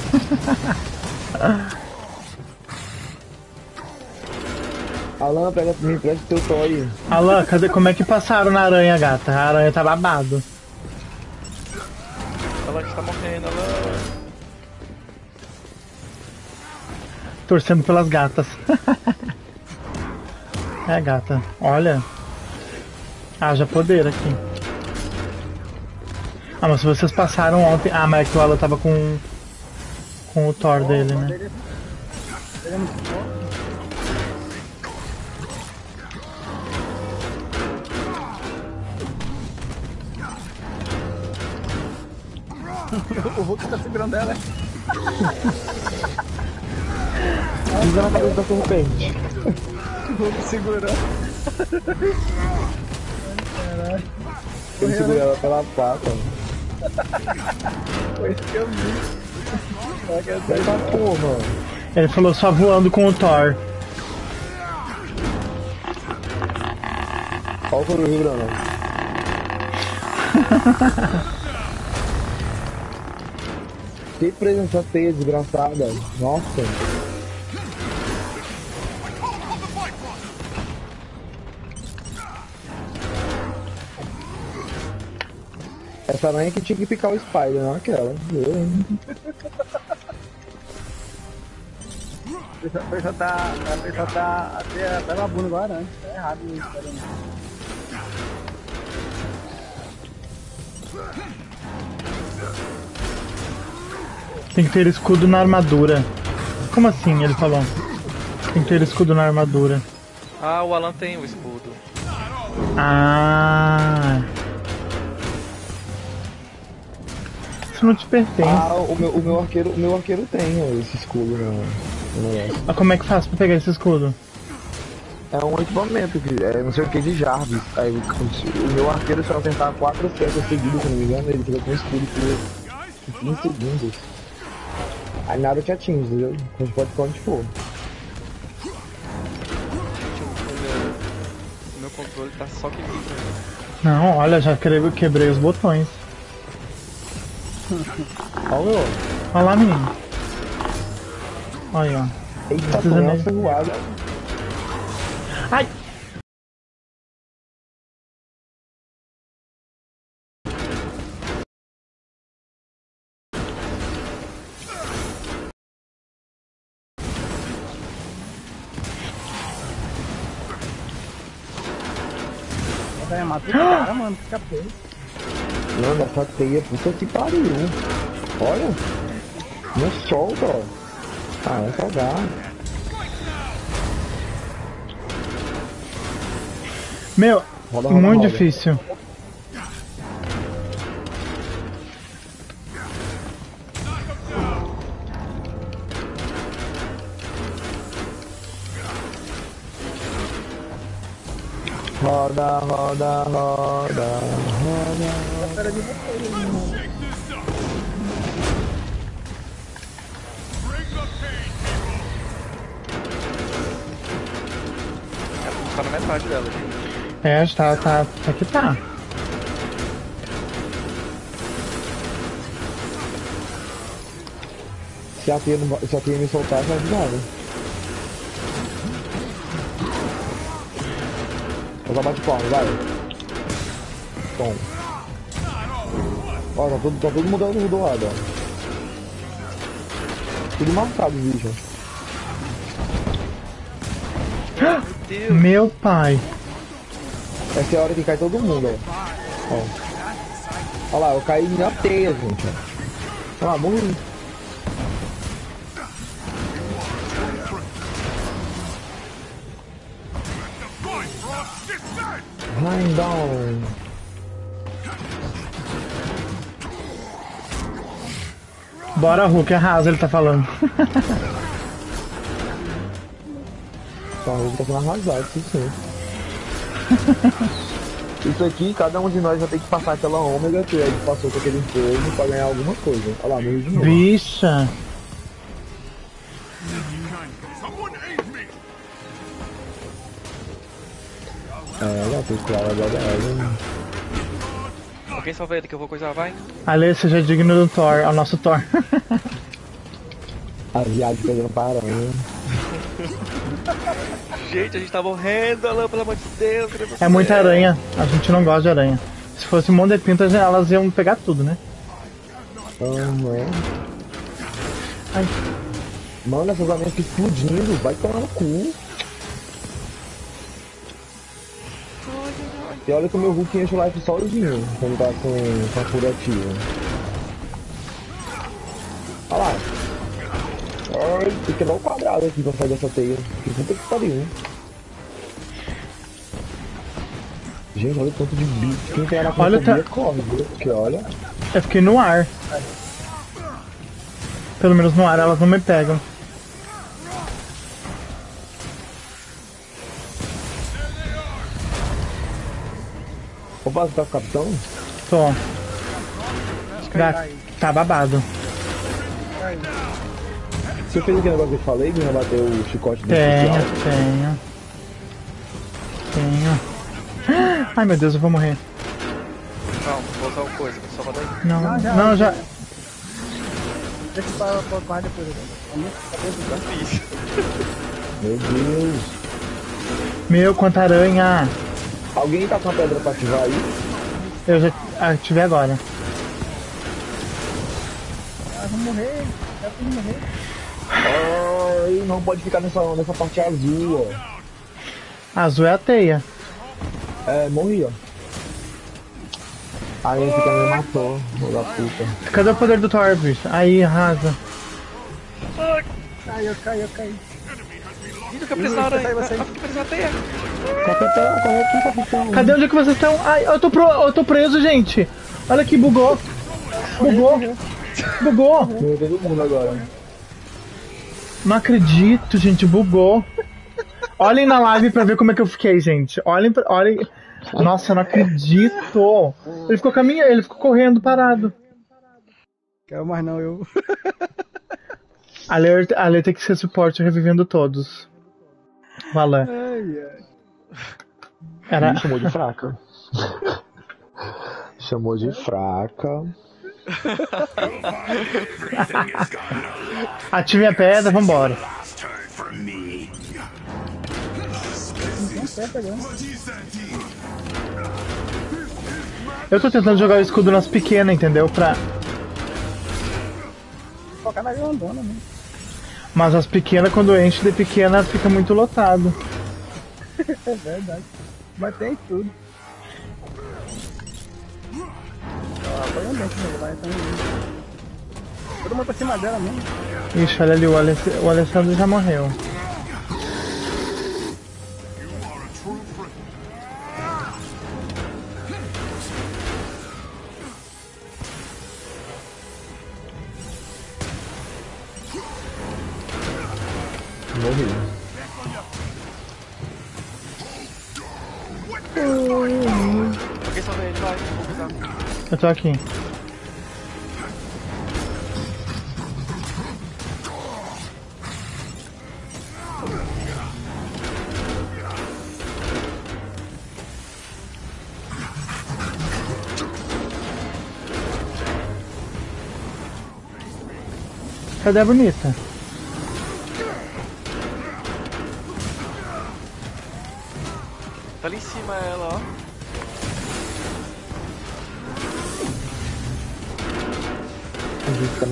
Speaker 2: *laughs*
Speaker 3: Alan, pega, me empresta teu toy.
Speaker 2: Alan, cadê, como é que passaram na aranha, gata? A aranha tá babado.
Speaker 1: Ela está morrendo, ela.
Speaker 2: Torcendo pelas gatas. *laughs* é, gata. Olha. Haja poder aqui. Ah, mas se vocês passaram ontem. Ah, mas é que o Alan tava com. Com o Thor dele, né?
Speaker 9: Ele é muito forte. O Hulk tá segurando ela.
Speaker 3: Pisa na cabeça da serpente.
Speaker 9: O Hulk segurando. Caralho.
Speaker 3: Ele segura ela pela pata.
Speaker 9: Foi isso que eu vi. Será que é
Speaker 3: da porra.
Speaker 2: Ele falou só voando com o Thor.
Speaker 3: Olha o coruja, Bruno. *laughs* Que presença feia, desgraçada. Nossa. Essa aranha que tinha que picar o Spider, não aquela.
Speaker 9: A pessoa tá. A pessoa tá. Até, até na bunda agora antes. Tá errado isso,
Speaker 2: Tem que ter escudo na armadura. Como assim? Ele falou. Tem que ter escudo na armadura.
Speaker 1: Ah, o Alan tem o escudo.
Speaker 2: Ah. Isso não te pertence.
Speaker 3: Ah, o meu, o meu arqueiro, o meu arqueiro tem esse escudo.
Speaker 2: Mas como é que faz pra pegar esse escudo?
Speaker 3: É um equipamento, que é não sei o que de Jarvis. Aí o meu arqueiro, se eu acertar 4 setas seguidas, se não me engano, ele fica com escudo por 15 segundos. Aí nada te atinge, entendeu? A gente pode onde for.
Speaker 1: Gente, o meu, controle tá só que fica.
Speaker 2: Não, olha, já quebrei, quebrei os botões.
Speaker 3: Olha o meu.
Speaker 2: Olha lá, menino. Olha, ó.
Speaker 3: Eita,
Speaker 2: Precisa
Speaker 3: porra,
Speaker 9: cara, mano. Fica feio.
Speaker 3: Mano, essa teia, puta que pariu. Olha. Não solta, ó. Ah, vai cagar.
Speaker 2: Meu,
Speaker 3: Roda, roda,
Speaker 2: muito
Speaker 3: roda.
Speaker 2: difícil.
Speaker 3: Roda, roda, roda, roda.
Speaker 1: É, tá na metade dela, gente.
Speaker 2: É, tá, tá, tá que tá.
Speaker 3: Se a teia, não vai- se a teia me soltar, vai ajudar, Vou dar bate palma, vai. Tom. Ó, tá todo, tá todo mudando do lado, ó. Tudo marcado, bicho.
Speaker 1: Meu.
Speaker 2: Meu pai.
Speaker 3: Essa é a hora que cai todo mundo, ó. Ó. Olha lá, eu caí na teia, gente, lá, Lying down.
Speaker 2: Bora, Hulk, arrasa, ele tá falando.
Speaker 3: Tá, eu tô sendo arrasado, isso sim. *laughs* Isso aqui, cada um de nós vai ter que passar aquela ômega que ele passou com aquele fogo pra ganhar alguma coisa. Olha lá, morri de novo.
Speaker 2: Bicha.
Speaker 3: É, claro agora é.
Speaker 1: Alguém salva ele que eu vou coisar, vai.
Speaker 2: Ale, seja digno do Thor, é o nosso Thor.
Speaker 3: A viagem pegando para aranha. *laughs*
Speaker 1: Gente, a gente tá morrendo, Alan, pelo amor de Deus.
Speaker 2: É muita aranha. A gente não gosta de aranha. Se fosse um monte de pintas, elas iam pegar tudo, né?
Speaker 3: Aham.
Speaker 2: Ai.
Speaker 3: Mano, essas aranhas aqui explodindo, vai tomar no cu. E olha que o meu Hulk enche o life sozinho, quando tá com, com a cura ativa. Olha lá. Ai, tem que quebrar o quadrado aqui pra sair dessa teia. Que puta que pariu. Gente, olha o tanto de bicho. Quem tem
Speaker 2: Olha, tá-
Speaker 3: corre? Porque olha.
Speaker 2: Eu fiquei no ar. Pelo menos no ar elas não me pegam.
Speaker 3: Você tá com o capitão?
Speaker 2: Tô. Ga- Tá babado.
Speaker 3: Você fez aquele negócio que eu falei, que ia bater o chicote do
Speaker 2: Tenho,
Speaker 3: oficial?
Speaker 2: tenho. Tenho. Ai meu Deus, eu vou morrer.
Speaker 1: Calma, vou usar uma coisa, só pra dar
Speaker 2: Não,
Speaker 9: Não, já,
Speaker 2: não, já.
Speaker 9: Deixa pra correr depois. né? Dar.
Speaker 3: Meu Deus.
Speaker 2: Meu, quanta aranha.
Speaker 3: Alguém tá com a pedra pra ativar aí?
Speaker 2: Eu já ativei agora.
Speaker 9: Ah, vamos morrer. Já vamos morrer.
Speaker 3: Ai, não pode ficar nessa, nessa parte azul, ó.
Speaker 2: Azul é a teia.
Speaker 3: É, morri, ó. Aí esse cara me matou, filho da puta.
Speaker 2: Cadê o poder do Thor, bicho? Aí, arrasa.
Speaker 9: Ai, eu caí, eu caí.
Speaker 1: Ih, fica preso na aranha. Fica preso na teia.
Speaker 3: Capitão, corre aqui, capitão.
Speaker 2: Cadê onde é que vocês estão? Ai, eu tô, pro, eu tô preso, gente. Olha aqui, bugou. Bugou. Bugou.
Speaker 3: Todo mundo agora.
Speaker 2: Não acredito, gente, bugou. Olhem na live pra ver como é que eu fiquei, gente. Olhem, pra, olhem. Nossa, eu não acredito. Ele ficou caminhando, ele ficou correndo parado.
Speaker 9: Quero mais não, eu.
Speaker 2: A Lê, a Lê tem que ser suporte revivendo todos. Valé.
Speaker 9: Ai, ai.
Speaker 2: Era.
Speaker 3: Me chamou de fraca. *laughs* chamou de fraca.
Speaker 2: Ative a pedra, vambora. Eu tô tentando jogar o escudo nas pequenas, entendeu? Pra...
Speaker 9: Focar na grandona, né?
Speaker 2: Mas as pequenas, quando enche de pequena, fica muito lotado.
Speaker 9: É *laughs* verdade. Mas tem tudo. Ah, dente mesmo, vai então. Todo mundo pra cima dela mesmo.
Speaker 2: Ixi, olha ali, o, Aless... o Alessandro já morreu.
Speaker 1: Ele, vai. Vou.
Speaker 2: Eu tô aqui. Cadê a bonita?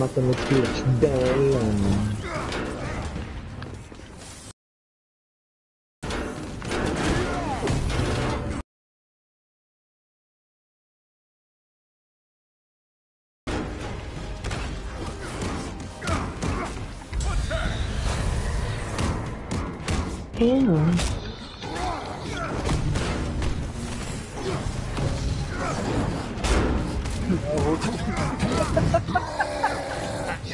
Speaker 3: A gente tá matando o cliente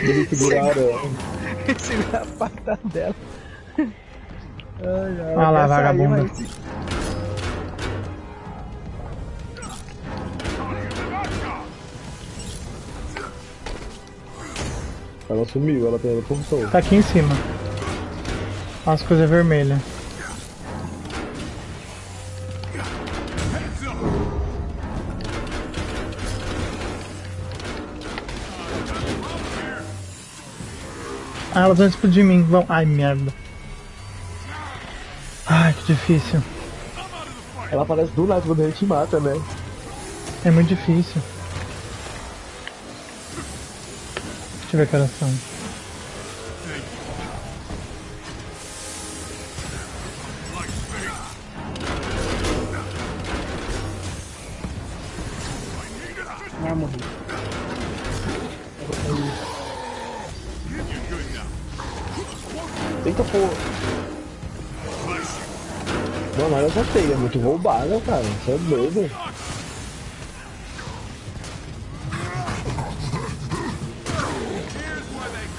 Speaker 3: dela. Ele seguraram. *laughs*
Speaker 9: Segura a pata dela. Ai, ai,
Speaker 2: Olha lá, vagabunda.
Speaker 9: mas-
Speaker 3: Ela sumiu, ela teleportou.
Speaker 2: Tá aqui em cima. As coisas vermelhas. Ah, elas vão explodir mim. Vão. Ai, merda. Ai, que difícil.
Speaker 3: Ela aparece do lado quando a gente mata, né?
Speaker 2: É muito difícil. Deixa eu ver que.
Speaker 3: Muito roubada, cara. Você é doido.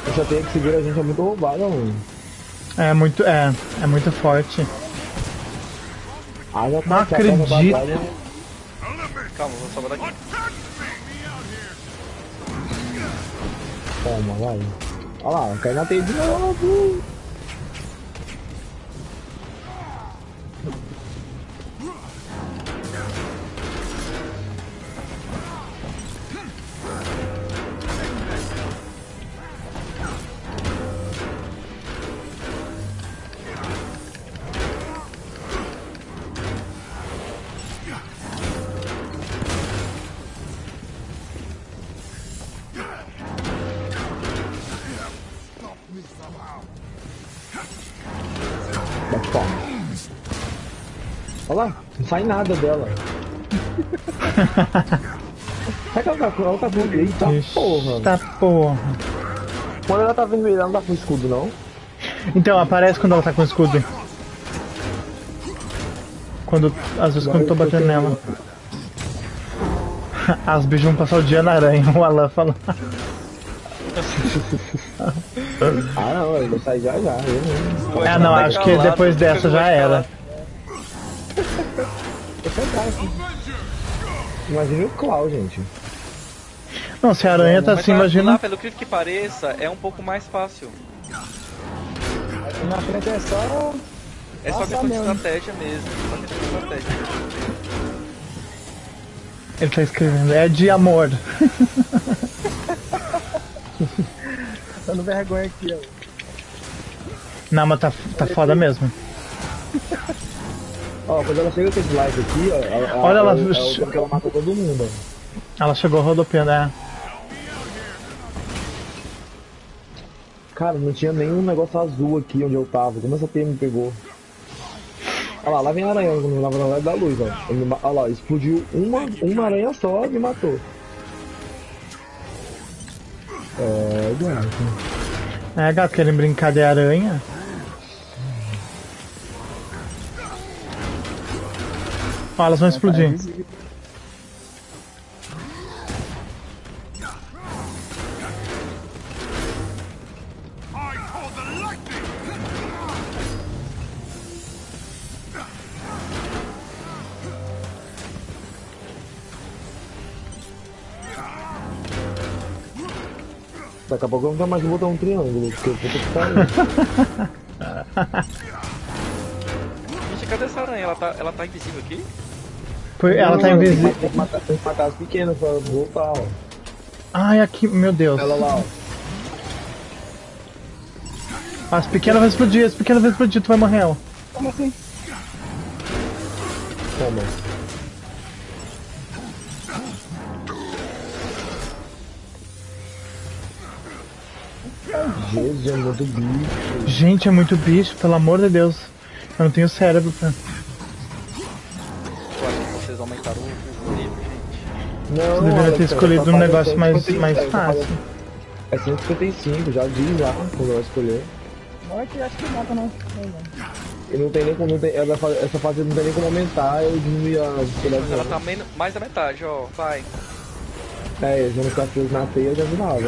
Speaker 3: Essa teia que segura a gente é muito roubada, mano.
Speaker 2: É muito, é, é muito forte.
Speaker 3: Ah, já
Speaker 2: Não
Speaker 3: tá- já tá
Speaker 2: acredito.
Speaker 3: batalha.
Speaker 1: Calma, vou salvar daqui.
Speaker 3: Toma, vai. Olha lá, cai na teia de novo. Sai nada dela. *laughs* Tá tá com Eita porra.
Speaker 2: Tá porra.
Speaker 3: Quando ela tá vermelha, ela não tá com escudo, não?
Speaker 2: Então, aparece quando ela tá com escudo. Quando, às vezes quando eu tô batendo nela. *laughs* As bichos vão passar o dia na aranha, o Alan falou.
Speaker 3: Ah não, ele vai sair já já. Eu.
Speaker 2: É, não, acho que depois dessa já era.
Speaker 3: É fantástico. Imagina o Clau, gente.
Speaker 2: Não, se a aranha tá assim, imagina.
Speaker 1: Lá, pelo que pareça, é um pouco mais fácil.
Speaker 4: Na frente é só.
Speaker 1: É só questão de estratégia mesmo. Só questão de estratégia.
Speaker 2: Ele tá escrevendo, é de amor. *laughs*
Speaker 4: Dando vergonha aqui, ó.
Speaker 2: Não, mas tá, tá foda mesmo. *laughs*
Speaker 3: Ó, quando ela chega com esse like aqui, ó, ela,
Speaker 2: Olha
Speaker 3: ela, ela, ela, ela mata todo mundo.
Speaker 2: Ela chegou rodopiando, é.
Speaker 3: Cara, não tinha nenhum negócio azul aqui onde eu tava. Como essa teia me pegou? Olha lá, lá vem a aranha, quando na verdade da luz, ó. Olha lá, explodiu uma, uma aranha só e me matou. É, gato.
Speaker 2: É, gato, querem brincar de aranha? Ó, elas vão explodir.
Speaker 3: Daqui a pouco eu nunca mais vou botar um triângulo, porque eu vou ter que ficar. *laughs*
Speaker 1: Gente, cadê essa aranha? Ela tá, ela tá invisível aqui?
Speaker 2: Foi- ela tá
Speaker 3: Não, que
Speaker 2: invisível.
Speaker 3: Tem que matar, tem que matar as pequenas pra voltar, ó.
Speaker 2: Ai, aqui, meu Deus.
Speaker 3: Ela lá, ó.
Speaker 2: As pequenas vão explodir, as pequenas vão explodir, tu vai morrer. ó.
Speaker 4: Como assim?
Speaker 3: Toma. Jesus, é muito bicho.
Speaker 2: Gente, é muito bicho, pelo amor de Deus. Eu não tenho cérebro pra.
Speaker 1: Vocês aumentaram o, o nível, gente.
Speaker 3: Não,
Speaker 2: Você deveria ter escolhido um
Speaker 3: fase é
Speaker 2: negócio mais,
Speaker 3: 155,
Speaker 2: mais
Speaker 3: fase
Speaker 2: fácil.
Speaker 3: É 155, já diz lá quando eu escolher.
Speaker 4: Não é que acho que mata, não.
Speaker 3: E não tem nem como. Tem, ela essa fase não tem nem como aumentar, eu as dificuldades.
Speaker 1: Ela tá menos, mais da metade, ó. Vai.
Speaker 3: É, já não ficar preso na teia já virava.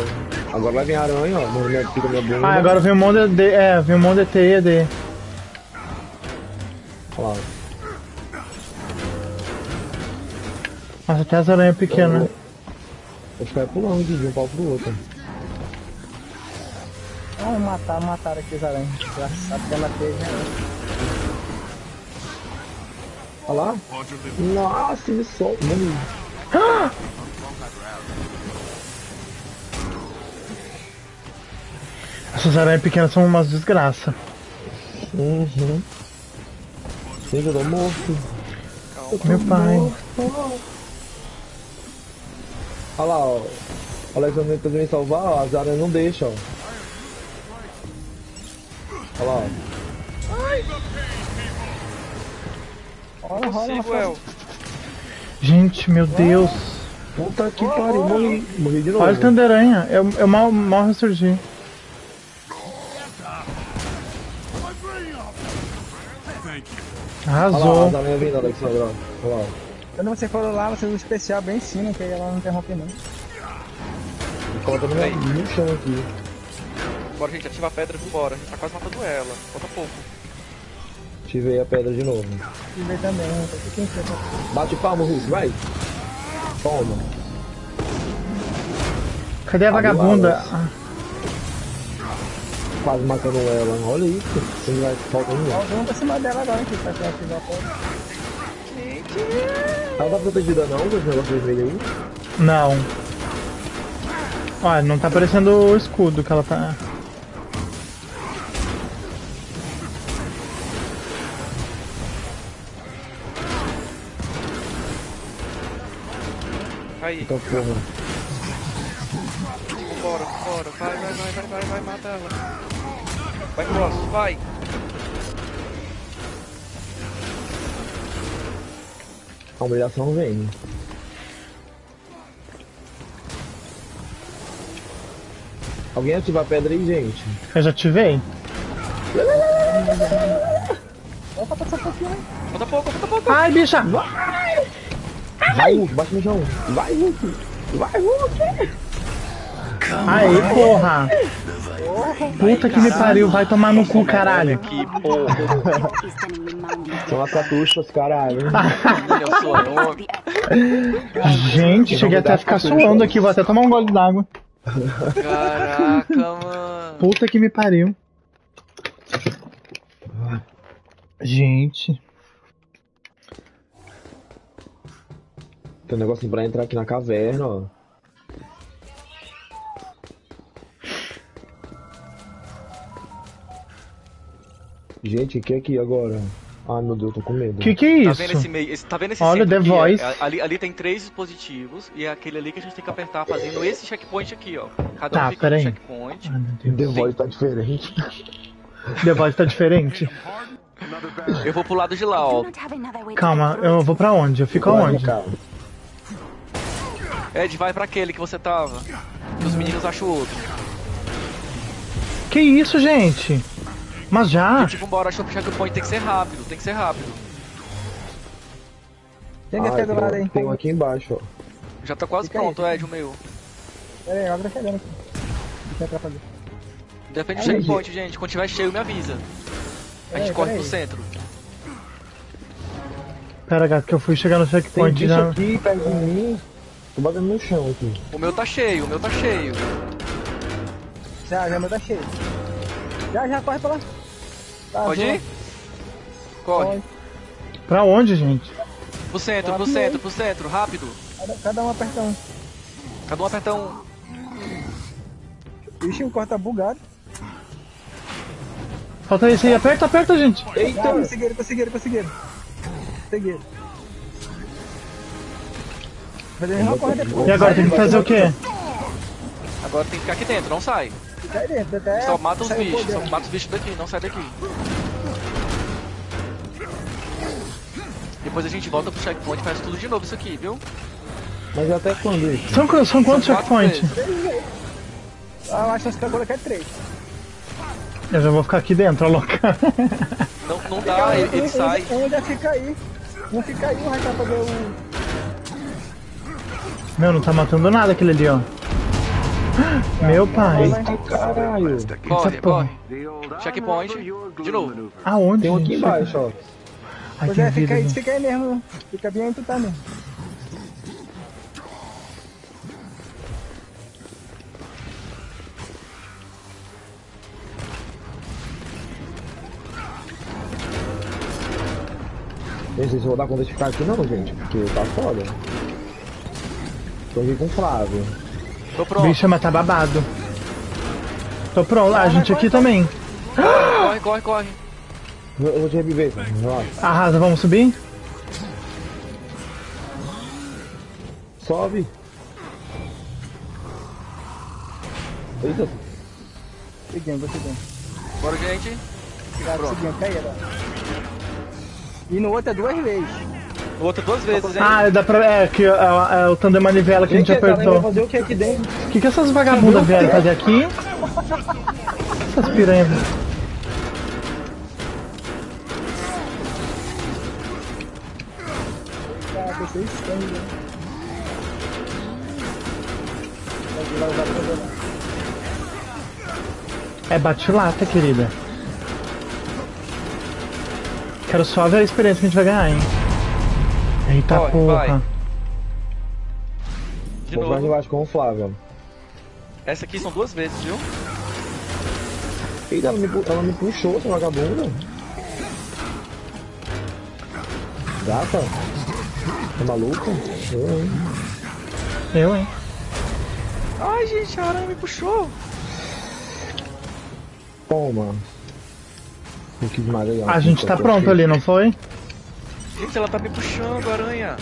Speaker 3: Agora vai vir a aranha, ó. Fica minha bunda.
Speaker 2: Ah, agora vem um monte de. É, vem um monte de teia de.
Speaker 3: Lá.
Speaker 2: Nossa, até as aranhas pequenas.
Speaker 3: Vou ficar pulando de um pau pro outro.
Speaker 4: Ah, mataram, mataram aqui os aranhas. Engraçado que ela teve, né?
Speaker 3: Olha lá. Nossa, ele solta. Mano,
Speaker 2: Essas aranhas pequenas são umas desgraças.
Speaker 3: Uhum. Eu tô morto.
Speaker 2: Meu pai.
Speaker 3: Olha lá, ó. O Alexandre tentando me salvar, ó. As aranhas não deixam, ó. Olha lá, ó.
Speaker 4: Rola, rola,
Speaker 1: Consigo,
Speaker 4: Rafael.
Speaker 1: El.
Speaker 2: Gente, meu Deus.
Speaker 3: Puta que pariu, morri. Morri de novo.
Speaker 2: Olha o Tanderanha. Eu, eu mal, mal ressurgi.
Speaker 5: You.
Speaker 3: Olha lá,
Speaker 2: Arrasou.
Speaker 3: Olha lá.
Speaker 4: Quando você for lá, você usa o especial bem em cima, que aí ela não interrompe não.
Speaker 3: Coloca no, no chão aqui.
Speaker 1: Bora, gente, ativa a pedra e vambora. A gente tá quase matando ela. Falta pouco.
Speaker 3: Ativei a pedra de novo.
Speaker 4: Ver também, quem tá?
Speaker 3: Bate palma, Russo, vai. Toma.
Speaker 2: Cadê a vagabunda? Ah,
Speaker 3: Quase matando ela. Olha isso. Você vai
Speaker 4: cima dela agora, aqui, pra ela ativar a porta.
Speaker 3: Ela tá protegida não, com esse negócio vermelho aí?
Speaker 2: Não. Olha, não tá aparecendo o escudo que ela tá.
Speaker 1: Aí,
Speaker 3: Então, porra.
Speaker 1: vambora, vambora. Vai, vai, vai, vai, vai, vai, mata ela. Vai, Cross, vai.
Speaker 3: A humilhação vem. Alguém ativa a pedra aí, gente.
Speaker 2: Eu já ativei.
Speaker 4: Opa, passa um pouquinho.
Speaker 1: Falta pouco, falta pouco.
Speaker 2: Ai, bicha!
Speaker 3: Vai, Hulk, bate no chão. Vai, Hulk. Vai, Hulk.
Speaker 2: Aí, porra! Puta que me pariu, vai tomar no cu, caralho.
Speaker 1: Que porra.
Speaker 3: As catuchas, caralho.
Speaker 2: Gente, cheguei até a ficar suando aqui, vou até tomar um gole d'água.
Speaker 1: Caraca, mano.
Speaker 2: Puta que me pariu. Gente.
Speaker 3: Tem um negocinho pra entrar aqui na caverna, ó. Gente, o que é aqui agora? Ai meu Deus, tô com medo.
Speaker 2: Que que é
Speaker 1: Tá
Speaker 2: isso?
Speaker 1: vendo esse meio? esse- tá vendo esse
Speaker 2: Olha, The
Speaker 1: aqui?
Speaker 2: Voice.
Speaker 1: É- ali, ali tem três dispositivos e é aquele ali que a gente tem que apertar fazendo esse checkpoint aqui, ó. Cada
Speaker 2: Tá,
Speaker 1: um fica no
Speaker 2: peraí.
Speaker 1: checkpoint.
Speaker 2: Ai, meu Deus.
Speaker 3: The Voice tá diferente.
Speaker 2: The Voice tá diferente.
Speaker 1: Eu vou pro lado de lá, ó.
Speaker 2: Calma, eu vou pra onde? Eu fico aonde?
Speaker 1: Ed, vai pra aquele que você tava. Que os meninos acham outro.
Speaker 2: Que isso, gente? Mas já?
Speaker 1: Gente, vambora, acho que o checkpoint tem que ser rápido, tem que ser rápido.
Speaker 4: Tem que
Speaker 3: Ah,
Speaker 4: ter do lado
Speaker 3: tem,
Speaker 4: aí.
Speaker 3: tem um aqui embaixo, ó.
Speaker 1: Já tá quase
Speaker 4: Fica
Speaker 1: pronto, Ed, o meu.
Speaker 4: Pera aí, abre chegando aqui. Deixa eu atrapalhar.
Speaker 1: Depende do checkpoint, gente. Quando tiver cheio, me avisa. A
Speaker 4: Peraí,
Speaker 1: gente corre pro centro.
Speaker 2: Pera, gato, que eu fui chegar no
Speaker 3: Tem
Speaker 2: checkpoint
Speaker 3: bicho
Speaker 2: já.
Speaker 3: aqui perto de mim. Tô batendo no chão aqui.
Speaker 1: O meu tá cheio, o meu tá cheio.
Speaker 4: Já, já, meu tá cheio. Já, já, corre pra lá. Tá,
Speaker 1: Pode ir? Corre.
Speaker 4: Corre.
Speaker 2: Pra onde, gente?
Speaker 1: Pro centro, pro centro, pro centro, rápido.
Speaker 4: Cada, cada um aperta um.
Speaker 1: Cada um aperta um.
Speaker 4: Ixi, o corte tá bugado.
Speaker 2: Falta esse aí. Aperta, aperta, gente.
Speaker 4: Ah, conseguiram, conseguiram, conseguiram. Conseguiram. Fazer a mesma coisa depois.
Speaker 2: E agora, tem que fazer o quê?
Speaker 1: Agora tem que ficar aqui dentro, não sai.
Speaker 4: Aí dentro, até.
Speaker 1: Só mata os bichos, só mata os bichos daqui, não sai daqui. Depois a gente volta pro checkpoint e faz tudo de novo isso aqui, viu?
Speaker 3: Mas até quando isso?
Speaker 2: São, são quantos
Speaker 1: São quatro
Speaker 2: checkpoints?
Speaker 4: Ah, eu acho que agora quer três.
Speaker 2: Eu já vou ficar aqui dentro, ó, louca.
Speaker 1: Não, não dá, ele, ele
Speaker 4: Um-
Speaker 1: sai.
Speaker 4: Um ainda fica aí. Um fica aí, o vai fazer o.
Speaker 2: Meu, não tá matando nada aquele ali, ó. Meu pai.
Speaker 3: Caralho.
Speaker 1: Corre, corre. Checkpoint. De novo.
Speaker 2: Aonde,
Speaker 3: Tem um aqui embaixo, ó.
Speaker 2: Ai,
Speaker 4: Pois é, fica aí, fica aí mesmo. Fica bem aí tu tá mesmo.
Speaker 3: Não sei se vou dar conta de ficar aqui não, gente, porque tá foda. Tô aqui com o Flávio.
Speaker 1: Tô pronto.
Speaker 2: Bicho, mas tá babado. Tô pronto. Ah, a gente aqui também.
Speaker 1: Corre, corre, corre.
Speaker 3: Eu vou te reviver.
Speaker 2: Arrasa, vamos subir?
Speaker 3: Sobe. Eita.
Speaker 4: Seguindo, vou seguindo.
Speaker 1: Bora, gente.
Speaker 4: Obrigado, seguindo. Cai agora. E no outro é duas vezes.
Speaker 1: O outro duas vezes, hein?
Speaker 2: Ah, dá pra. É, que é, é o tandem manivela que a gente
Speaker 3: vai
Speaker 2: apertou.
Speaker 3: fazer o que aqui dentro?
Speaker 2: O que, que essas vagabundas vieram fazer aqui? Essas piranhas.
Speaker 4: Né? Vai lá.
Speaker 2: É bate-lata, querida. Quero só ver a experiência que a gente vai ganhar, hein? Eita
Speaker 1: Corre,
Speaker 2: porra.
Speaker 1: vai. De
Speaker 3: Vou
Speaker 1: novo.
Speaker 3: baixo com o Flávio.
Speaker 1: Essa aqui são duas vezes, viu?
Speaker 3: Eita, ela me, ela me puxou, essa vagabunda. Gata? Tá maluca? Eu, hein?
Speaker 2: Eu, hein?
Speaker 1: Ai, gente, a aranha me puxou.
Speaker 3: Toma. Mais legal.
Speaker 2: A gente tá pronto ali, não foi?
Speaker 1: Gente, ela tá me puxando, aranha.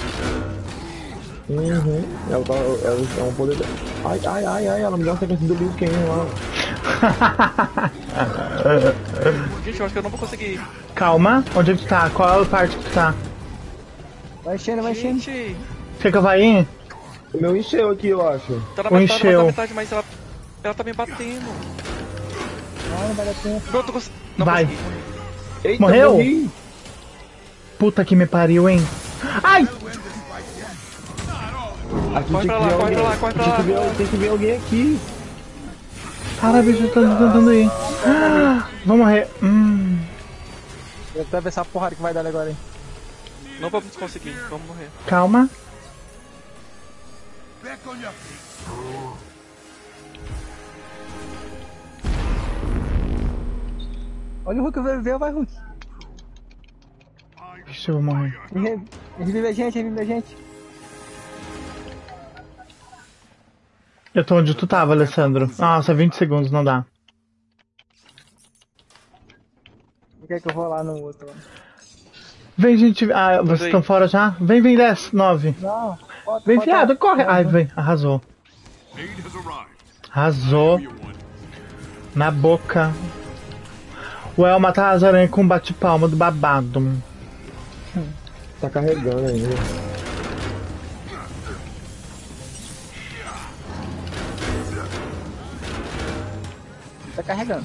Speaker 3: Uhum. Ela tá. Ela é um poder. Ai, ai, ai, ai, ela me deu uma sequência do Liu Kang lá. *laughs*
Speaker 1: Gente, eu acho que eu não vou conseguir.
Speaker 2: Calma, onde é que tu tá? Qual é a parte que tu tá?
Speaker 4: Vai enchendo, vai enchendo.
Speaker 2: Quer que eu vá aí?
Speaker 3: O meu encheu aqui, eu acho.
Speaker 1: tá na metade, tá
Speaker 2: encheu.
Speaker 1: na metade, mas ela, ela tá me batendo.
Speaker 4: Não, não vai dar tempo.
Speaker 1: Pronto, cons... não
Speaker 2: Vai.
Speaker 1: consegui.
Speaker 3: Eita,
Speaker 2: Morreu?
Speaker 3: morri.
Speaker 2: Puta que me pariu, hein? Ai!
Speaker 3: Aqui
Speaker 1: Corre
Speaker 3: tem
Speaker 1: pra
Speaker 3: que
Speaker 1: lá,
Speaker 3: ver
Speaker 1: corre
Speaker 3: alguém.
Speaker 1: pra lá, corre pra
Speaker 3: tem,
Speaker 1: lá.
Speaker 3: Que ver, tem que ver alguém aqui.
Speaker 2: Cara, bicho, eu tô tentando ir. Ah, Vou morrer. Hum.
Speaker 4: Eu quero ver essa porrada que vai dar agora, hein.
Speaker 1: Não vamos conseguir, vamos morrer.
Speaker 2: Calma.
Speaker 4: Olha o Hulk, veio, vai Hulk.
Speaker 2: Vixe, eu morrer.
Speaker 4: Re- Revive a gente, revive a gente.
Speaker 2: Eu tô onde tu tava, Alessandro. Nossa, 20 segundos, não dá.
Speaker 4: Não quer que eu vou lá no outro.
Speaker 2: Vem, gente. Ah, vocês estão fora já? Vem, vem, 10, 9.
Speaker 4: Não, pode,
Speaker 2: Vem,
Speaker 4: pode dar.
Speaker 2: corre. Ai, vem, arrasou. Arrasou. Na boca. O El matar as aranhas com um bate-palma do babado.
Speaker 3: Tá carregando ainda.
Speaker 4: Tá carregando.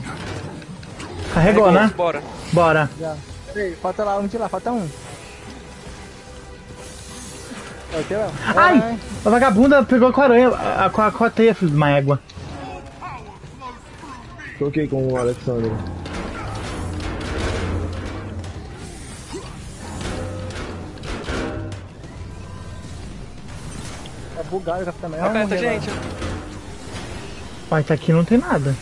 Speaker 2: Carregou, né?
Speaker 1: Bora.
Speaker 2: Bora.
Speaker 4: Já. Peraí, falta lá um de lá, falta um. É o teu, El?
Speaker 2: Ai! A vagabunda pegou com a aranha, a- com a, com a teia, filho de uma égua.
Speaker 3: Troquei com o Alexandre.
Speaker 4: É bugado o capitão. Eu
Speaker 1: Aperta, gente.
Speaker 2: Mas tá aqui não tem nada.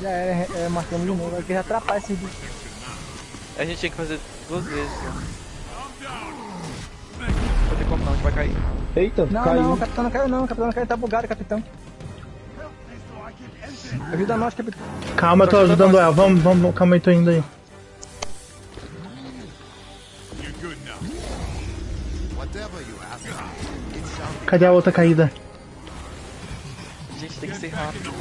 Speaker 4: Já era, é, é, marcamos de novo. Agora que já atrapalha esse bicho.
Speaker 1: A gente tinha que fazer duas vezes. Não tem como não, a gente vai cair.
Speaker 3: Eita,
Speaker 4: Não,
Speaker 3: caiu.
Speaker 4: não, o capitão não caiu não. O capitão não caiu, tá bugado, capitão. Ajuda nós, capitão.
Speaker 2: Calma, eu tô ajudando ela. Vamos, vamos, calma aí, tô indo aí. Cadê a outra caída?
Speaker 1: Gente, tem que ser rápido.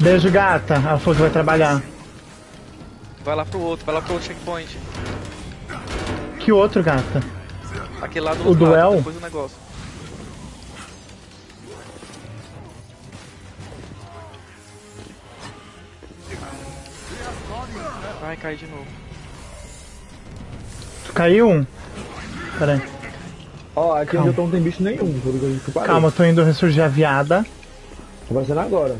Speaker 2: Beijo, gata. Falou que vai trabalhar.
Speaker 1: Vai lá pro outro, vai lá pro outro checkpoint.
Speaker 2: Que outro, gata?
Speaker 1: Aquele lá do
Speaker 2: O
Speaker 1: lado,
Speaker 2: duel?
Speaker 1: depois do negócio. Ai, cai de novo.
Speaker 2: Tu caiu um? Pera aí.
Speaker 3: Ó, aqui
Speaker 2: Calma.
Speaker 3: onde eu tô não tem bicho nenhum, por que.
Speaker 2: Calma, eu tô indo ressurgir a viada.
Speaker 3: Tá aparecendo agora.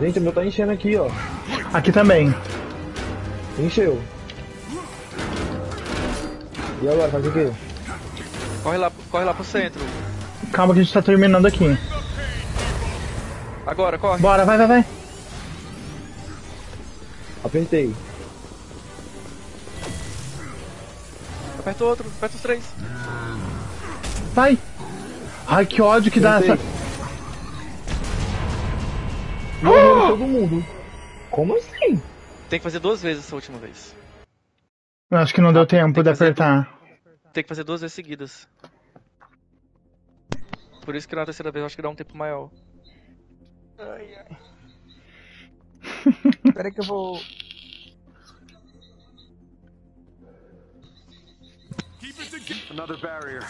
Speaker 3: Gente, o meu tá enchendo aqui, ó.
Speaker 2: Aqui também.
Speaker 3: Encheu. E agora, faz o quê?
Speaker 1: Corre lá, corre lá pro centro.
Speaker 2: Calma que a gente tá terminando aqui.
Speaker 1: Agora, corre.
Speaker 2: Bora, vai, vai, vai.
Speaker 3: Apertei.
Speaker 1: Aperta o outro, aperta os três.
Speaker 2: Vai. Ai, que ódio que dá essa...
Speaker 3: Apertei. todo mundo. Como assim?
Speaker 1: Tem que fazer duas vezes essa última vez.
Speaker 2: Eu acho que não deu tempo de apertar.
Speaker 1: Tem que fazer duas vezes seguidas. Por isso que na terceira vez eu acho que dá um tempo maior.
Speaker 4: Pera aí que eu vou.
Speaker 5: Another barrier.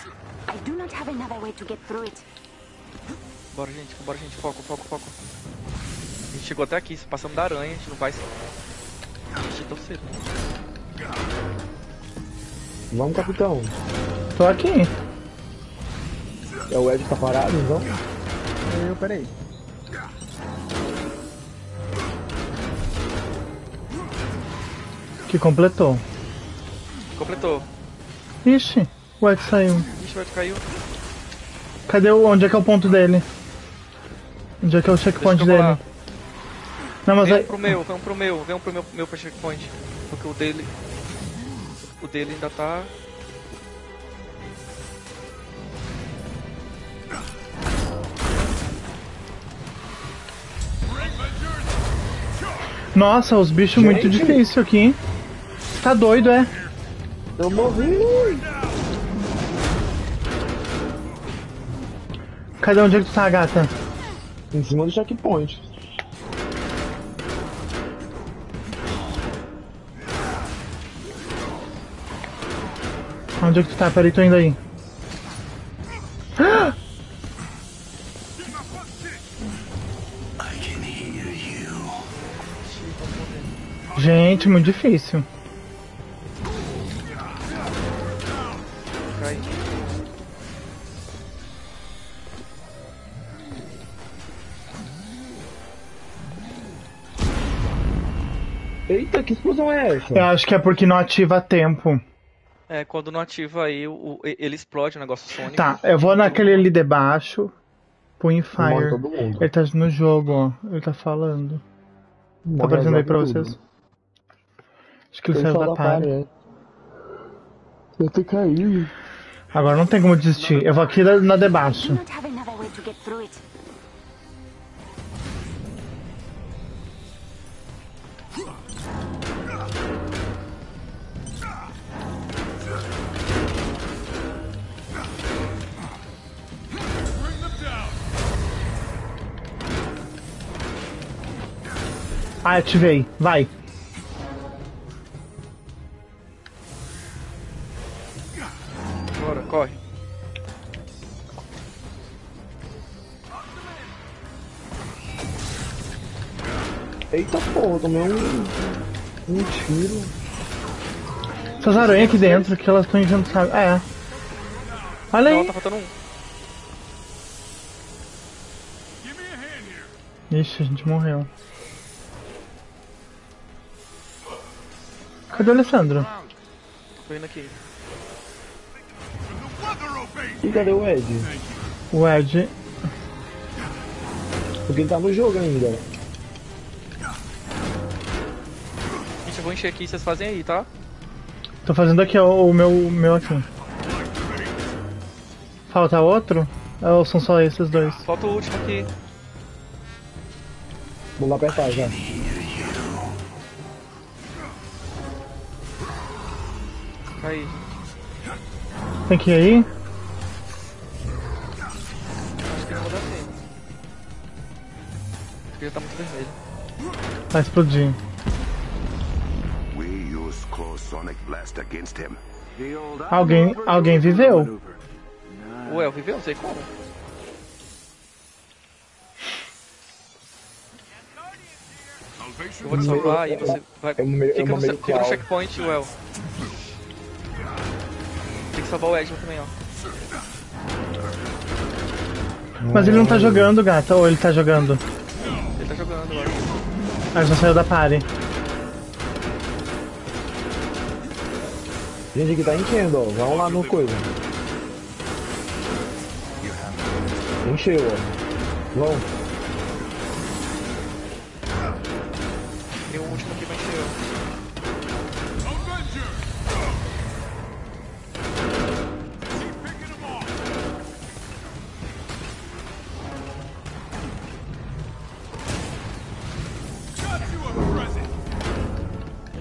Speaker 6: I do not have another way to get through it.
Speaker 1: Bora, gente, bora, gente. Foco, foco, foco. A gente chegou até aqui, passamos da aranha, a gente não vai. Ixi, tão cedo.
Speaker 3: Vamos, capitão.
Speaker 2: Tô aqui.
Speaker 3: É o Ed que tá parado, então?
Speaker 9: Eu, peraí.
Speaker 2: Que completou.
Speaker 1: Completou.
Speaker 2: Ixi, o Ed saiu.
Speaker 1: Ixi, o Ed caiu.
Speaker 2: Cadê o. Onde é que é o ponto dele? Onde é que é o checkpoint dele? Não, mas
Speaker 1: Vem
Speaker 2: aí.
Speaker 1: um pro meu, vem um pro meu, vem um pro meu, meu pra checkpoint. Porque o dele. O dele ainda tá.
Speaker 2: Nossa, os bichos muito difícil aqui, hein? Tá doido, é?
Speaker 3: Eu morri.
Speaker 2: Cadê onde é que tu tá, gata?
Speaker 3: Em cima do checkpoint.
Speaker 2: Onde é que tu tá? Peraí, tô indo aí. Ah! Gente, muito difícil.
Speaker 3: Que explosão é essa?
Speaker 2: Eu acho que é porque não ativa a tempo.
Speaker 1: É, quando não ativa aí, o, o- ele explode o negócio Sonic.
Speaker 2: Tá, eu vou naquele ali debaixo. Punho Fire. Ele tá no jogo, ó. Ele tá falando. Tá
Speaker 3: Morre
Speaker 2: aparecendo aí pra
Speaker 3: tudo.
Speaker 2: vocês? Acho que ele saiu da party.
Speaker 3: pare, é. Eu tô caindo.
Speaker 2: Agora não tem como desistir. Eu vou aqui na, na debaixo. Ah, ativei. Vai.
Speaker 1: Bora, corre.
Speaker 3: Eita porra, tomei um. Um tiro.
Speaker 2: Essas aranhas aqui dentro que elas estão enchendo sabe. É. Olha
Speaker 1: Não,
Speaker 2: aí.
Speaker 1: tá faltando um.
Speaker 2: Ixi, a gente morreu. Cadê o Alessandro?
Speaker 1: Tô indo aqui.
Speaker 3: E cadê o Ed?
Speaker 2: O Ed.
Speaker 3: Porque ele tá no jogo ainda.
Speaker 1: Gente, eu vou encher aqui, vocês fazem aí, tá?
Speaker 2: Tô fazendo aqui ó, o meu, o meu aqui. Falta outro? Ou são só esses dois?
Speaker 1: Falta o último aqui.
Speaker 3: Vou lá apertar já.
Speaker 1: Aí.
Speaker 2: Tem que ir aí?
Speaker 1: Acho que não vou dar tempo. Acho que já tá muito vermelho.
Speaker 5: Against him.
Speaker 2: Alguém, alguém viveu.
Speaker 1: O El viveu? Não sei como. Eu vou te salvar e você vai.
Speaker 3: É é
Speaker 1: Fica no, checkpoint, o El. Tem que salvar o Edmund também, ó.
Speaker 2: Mas ele não tá jogando, gata. Ou ele tá jogando?
Speaker 1: Ele tá jogando agora.
Speaker 2: Ah, já saiu da party.
Speaker 3: Gente, aqui tá enchendo, ó. Vamos lá no coisa. Encheu, ó. Vamos.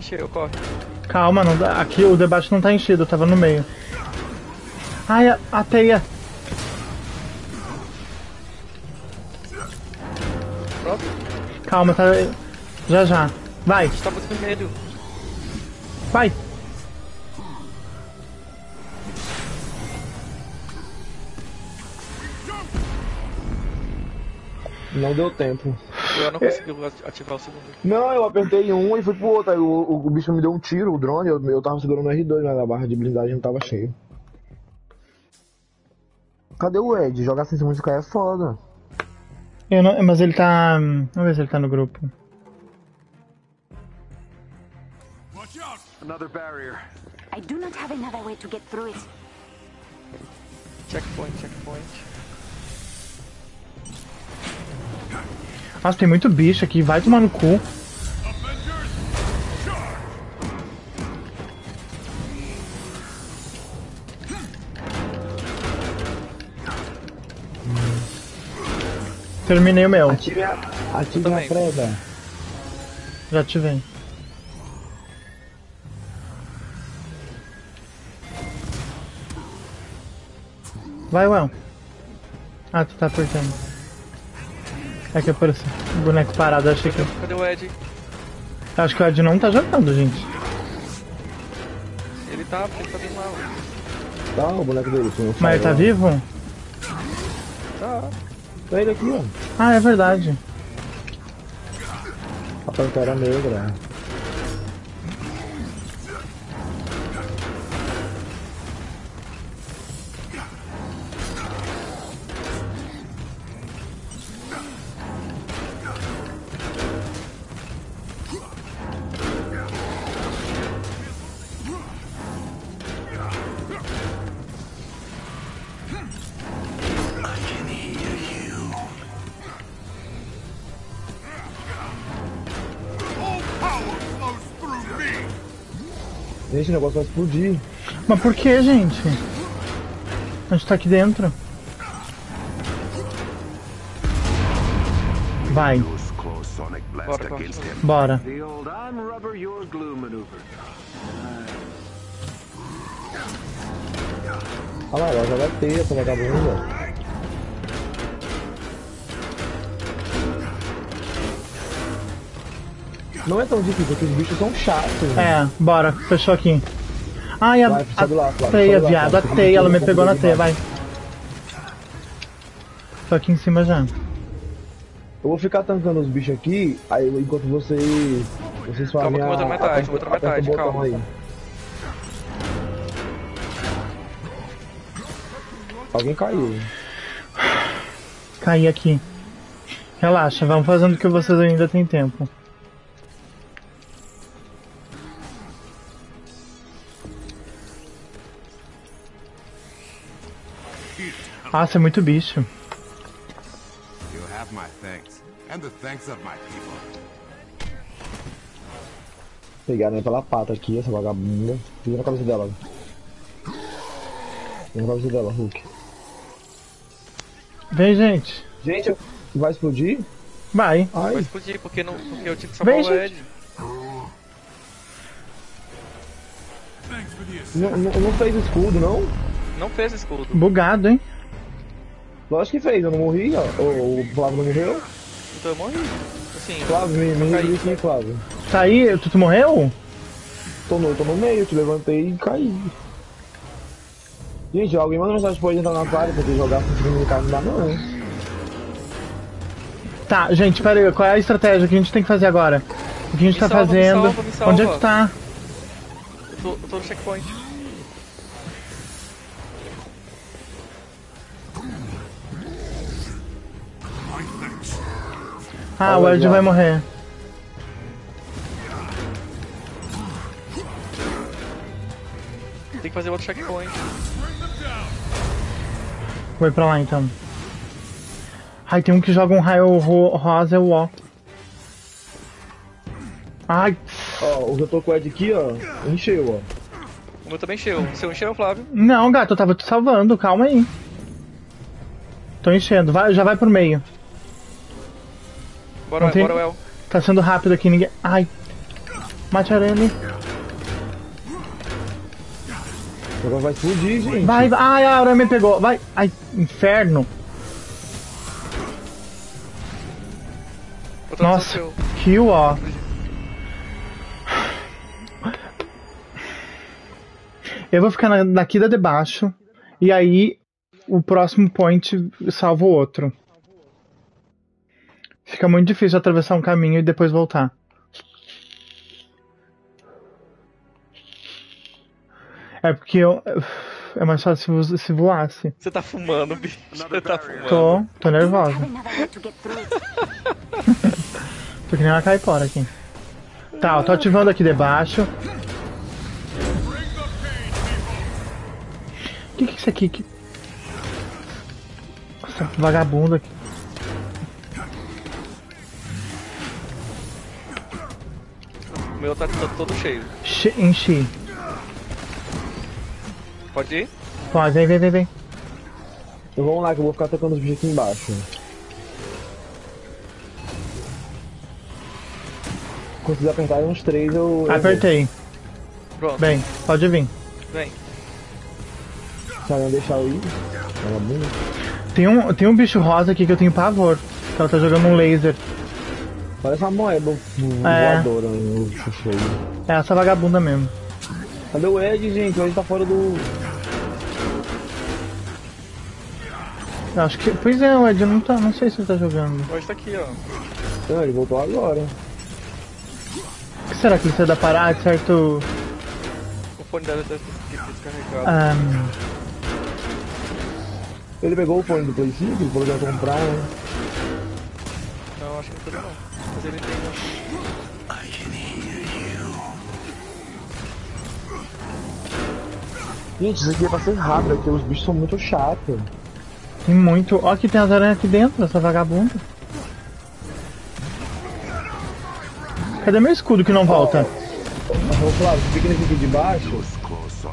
Speaker 1: Encheu, corre.
Speaker 2: Calma, não dá. Aqui o debate não tá enchido, eu tava no meio. Ai, a, a teia.
Speaker 1: Pronto.
Speaker 2: Calma, tá. Já já. Vai,
Speaker 1: Tá muito vermelho.
Speaker 2: vai.
Speaker 3: Não deu tempo.
Speaker 1: Eu não consegui ativar o segundo.
Speaker 3: Não, eu apertei um e fui pro outro. Aí o, o, o bicho me deu um tiro, o drone, eu, eu tava segurando o R2, mas a barra de blindagem não tava cheia. Cadê o Ed? Jogar sem música é foda.
Speaker 2: Eu não, mas ele tá. Vamos ver se ele tá no grupo.
Speaker 5: Another barrier.
Speaker 6: I do not have another way to get through it.
Speaker 1: Checkpoint, checkpoint.
Speaker 2: Nossa, tem muito bicho aqui, vai tomar no cu. Terminei o meu.
Speaker 3: Ative a, ative a prega.
Speaker 2: Já ativei. Vai, Well. Ah, tu tá apertando. É que apareceu o boneco parado, achei que.
Speaker 1: Cadê o Ed?
Speaker 2: Acho que o Ed não tá jogando, gente.
Speaker 1: Ele tá, ele tá bem mal.
Speaker 3: Tá, o boneco dele.
Speaker 2: Mas ele tá vivo?
Speaker 1: Tá.
Speaker 3: Tá ele aqui, ó.
Speaker 2: Ah, é verdade.
Speaker 3: A pantera negra. Gente, o negócio vai explodir.
Speaker 2: Mas por que, gente? A gente tá aqui dentro. Vai,
Speaker 1: Bora, bora.
Speaker 3: Olha lá, ela joga teia, essa vagabunda. Não é tão difícil, porque os bichos são chatos.
Speaker 2: É, bora, fechou aqui. Ai, a,
Speaker 3: Vai, lá,
Speaker 2: a
Speaker 3: Flávio,
Speaker 2: teia,
Speaker 3: lá,
Speaker 2: viado, a teia, ela me pegou na
Speaker 3: lá,
Speaker 2: teia,
Speaker 3: vai.
Speaker 2: Tô
Speaker 3: Eu vou ficar tancando os bichos aqui, aí enquanto vocês. Vocês fazem
Speaker 1: Calma que eu vou
Speaker 3: a-
Speaker 1: outra metade, outra metade, calma.
Speaker 3: aí. Alguém caiu.
Speaker 2: Caí aqui. Relaxa, vamos fazendo que vocês ainda tem tempo. Nossa, é muito bicho.
Speaker 10: You have my thanks, and the thanks of my people.
Speaker 3: Pegaram ela pela pata aqui, essa vagabunda. Pisa na cabeça dela. Pisa na cabeça dela, Hulk.
Speaker 2: Vem, gente.
Speaker 3: Gente, vai explodir?
Speaker 2: Vai.
Speaker 1: Vai
Speaker 3: Ai,
Speaker 1: explodir, porque, não, porque eu tive que salvar
Speaker 2: Vem,
Speaker 1: o. Ed.
Speaker 3: não, não, não fez escudo, não?
Speaker 1: Não fez escudo.
Speaker 2: Bugado, hein?
Speaker 3: Lógico que fez, eu não morri, ó. O, o Flávio não morreu.
Speaker 1: Então eu morri. Assim,
Speaker 3: Flávio, me, me
Speaker 1: Caí.
Speaker 3: revive aqui, Flávio.
Speaker 2: Tá aí, tu, tu morreu?
Speaker 3: Tô no, tô no meio, te levantei e caí. Gente, alguém manda mensagem pra ele entrar na área, porque jogar com time não dá não.
Speaker 2: Tá, gente, pera aí, qual é a estratégia que a gente tem que fazer agora? O que a gente
Speaker 1: Me
Speaker 2: tá
Speaker 1: salva, me
Speaker 2: fazendo?
Speaker 1: salva, me salva.
Speaker 2: Onde é que tu tá?
Speaker 1: eu tô, eu tô no checkpoint.
Speaker 2: Ah, o Ed vai morrer.
Speaker 1: Tem que fazer outro checkpoint.
Speaker 2: Vou ir pra lá então. Ai, tem um que joga um raio ro rosa, o ó. Ai,
Speaker 3: Ó, o que eu tô com o Ed aqui, ó, encheu, ó.
Speaker 1: O meu também encheu. O seu encheu, Flávio?
Speaker 2: não, gato, eu tava te salvando, calma aí. Tô enchendo, vai, já vai pro meio.
Speaker 1: Bora,
Speaker 2: tem-
Speaker 1: bora, El.
Speaker 2: Tá sendo rápido aqui, ninguém. Ai, Mate a aranha ali.
Speaker 3: Agora vai explodir, gente.
Speaker 2: Vai, vai. Ai, a aranha me pegou. Vai. Ai, inferno. Nossa, kill, ó. Eu vou ficar na, daqui da de baixo. E aí, o próximo point salva o outro. Fica muito difícil atravessar um caminho e depois voltar. É porque eu. É mais fácil se vo- se voasse.
Speaker 1: Você tá fumando, bicho. Você tá fumando.
Speaker 2: Tô, tô nervosa. *laughs* Tô que nem uma caipora aqui. Tá, eu tô ativando aqui debaixo. O que que é isso aqui? Que... Nossa, vagabundo aqui.
Speaker 1: Meu tá to- todo cheio.
Speaker 2: Che enchi.
Speaker 1: Pode ir?
Speaker 2: Vai, vem, vem, vem, vem.
Speaker 3: Então vamos lá que eu vou ficar tocando os bichos aqui embaixo. Quando quiser apertar uns três, eu. eu
Speaker 2: Apertei.
Speaker 1: Pronto.
Speaker 2: Bem, pode vir.
Speaker 1: Vem.
Speaker 3: Se ela não deixar eu ir. Bunda.
Speaker 2: Tem um, tem um bicho rosa aqui que eu tenho pavor. Ela tá jogando um laser.
Speaker 3: Parece uma moeda
Speaker 2: É.
Speaker 3: voadora no chuchu.
Speaker 2: É essa vagabunda mesmo.
Speaker 3: Cadê o Ed, gente? O Ed tá fora do.
Speaker 2: Eu acho que. Pois é, o Ed não tá. Não sei se ele tá jogando.
Speaker 1: Hoje tá aqui, ó.
Speaker 3: Não, ele voltou agora.
Speaker 2: O que será que ele saiu da parada, certo?
Speaker 1: O fone dela deve ter descarregado.
Speaker 2: Ahn,
Speaker 3: Ele pegou o fone do Play 5, ele falou que ia comprar, né?
Speaker 1: Não, acho que não tudo não. Mas ele tem.
Speaker 3: Gente, isso aqui é pra ser rápido, porque os bichos são muito chatos.
Speaker 2: muito. Ó, que tem as aranhas aqui dentro, essa vagabunda. Cadê meu escudo que não volta?
Speaker 3: Claro, você fica nesse aqui de baixo,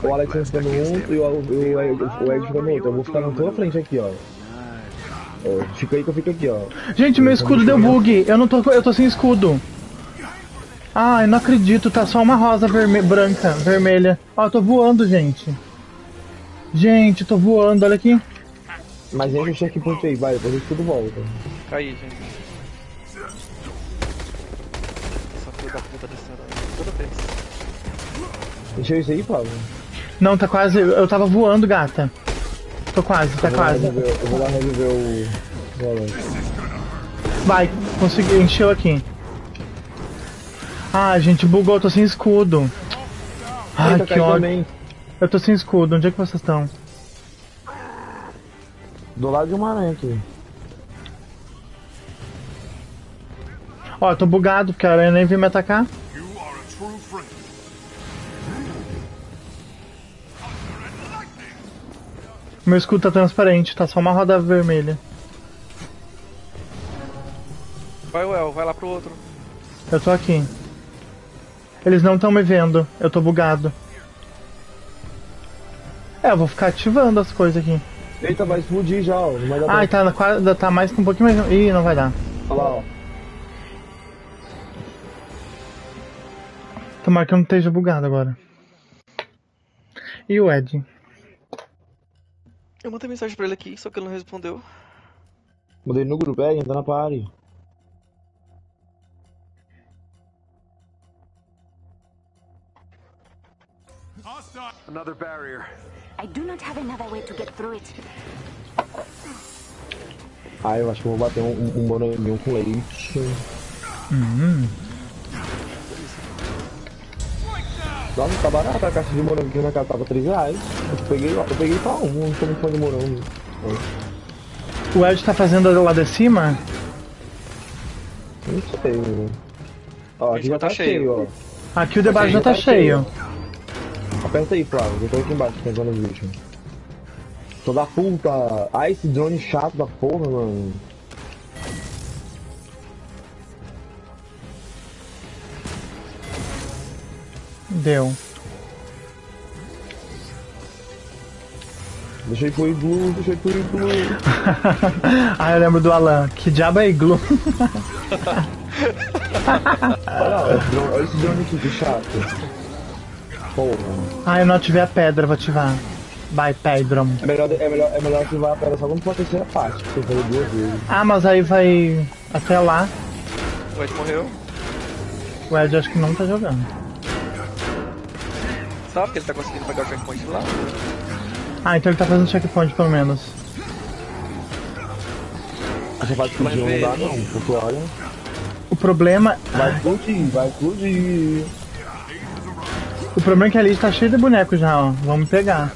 Speaker 3: o Alex fica no um e o, o, o, o Ed fica no outro. Eu vou ficar na tua frente aqui, ó. Ó, Fica aí que eu fico aqui, ó.
Speaker 2: Gente, meu escudo deu bug. Eu não tô. Eu tô sem escudo. Ai, não acredito, tá só uma rosa verme branca, vermelha. Ó, eu tô voando, gente. Gente, tô voando, olha aqui.
Speaker 3: Mas enche o checkpoint aí, vai, depois tudo volta.
Speaker 1: Caí, gente. Essa filha da puta desse aranha. Toda vez.
Speaker 3: Encheu isso aí, Flávio?
Speaker 2: Não, tá quase. Eu tava voando, gata. Tô quase, tá quase.
Speaker 3: reviver- Eu vou lá reviver o.
Speaker 2: Vai, consegui, encheu aqui. Ah, gente, bugou, eu tô sem escudo. Ai,
Speaker 3: Eita,
Speaker 2: que ódio.
Speaker 3: também.
Speaker 2: Eu tô sem escudo, onde é que vocês estão?
Speaker 3: Do lado de uma aranha aqui.
Speaker 2: Ó, eu tô bugado, porque a aranha nem veio me atacar. Meu escudo tá transparente, tá só uma roda vermelha.
Speaker 1: Vai, Well, vai lá pro outro.
Speaker 2: Eu tô aqui. Eles não estão me vendo, eu tô bugado. É, eu vou ficar ativando as coisas aqui.
Speaker 3: Eita, vai explodir já, ó. Não vai dar
Speaker 2: Ai,
Speaker 3: pra-
Speaker 2: tá, na quadra- tá mais que um pouquinho mais. Ih, não vai dar.
Speaker 3: Olha lá, ó.
Speaker 2: Tomara que eu não esteja bugado agora. E o Ed?
Speaker 1: Eu mandei mensagem pra ele aqui, só que ele não respondeu.
Speaker 3: Mandei no grupo, é, entra na party.
Speaker 11: Another barrier.
Speaker 6: I do not have another way to get through it.
Speaker 3: Ah, eu acho que eu vou bater um, um, um com leite.
Speaker 2: Hum.
Speaker 3: Nossa, tá barato a caixa de moranguinho na casa, tava 3 reais. Eu peguei, eu peguei só um, não sou muito fã de morango.
Speaker 2: O Ed tá fazendo lá de cima?
Speaker 3: Não sei, mano. Ó, aqui já tá cheio, ó.
Speaker 2: Aqui o debaixo já tá cheio.
Speaker 3: Aperta aí, Flávio, eu tô aqui embaixo tentando os bichos. Toda puta. Ai, esse drone chato da porra, mano.
Speaker 2: Deu.
Speaker 3: Deixa eu ir pro iglu, ir pro iglu. *laughs*
Speaker 2: ah, eu lembro do Alan. Que diabo é iglu?
Speaker 3: Olha, esse drone- olha esse drone aqui, que chato. Porra.
Speaker 2: Ah, eu não ativei a pedra, vou ativar. Vai, Pedro.
Speaker 3: É melhor, é melhor, é melhor ativar a pedra só quando for a terceira parte, porque eu falei duas vezes.
Speaker 2: Ah, mas aí vai até lá.
Speaker 1: O Ed morreu.
Speaker 2: O Ed acho que não tá jogando.
Speaker 1: Sabe que ele tá conseguindo pegar o checkpoint lá?
Speaker 2: Ah, então ele tá fazendo checkpoint pelo menos.
Speaker 3: Parte
Speaker 1: Vai
Speaker 3: explodir não dá não, porque olha.
Speaker 2: O problema.
Speaker 3: Vai explodir, vai explodir.
Speaker 2: O problema é que ali tá cheio de boneco já, ó. Vamos pegar.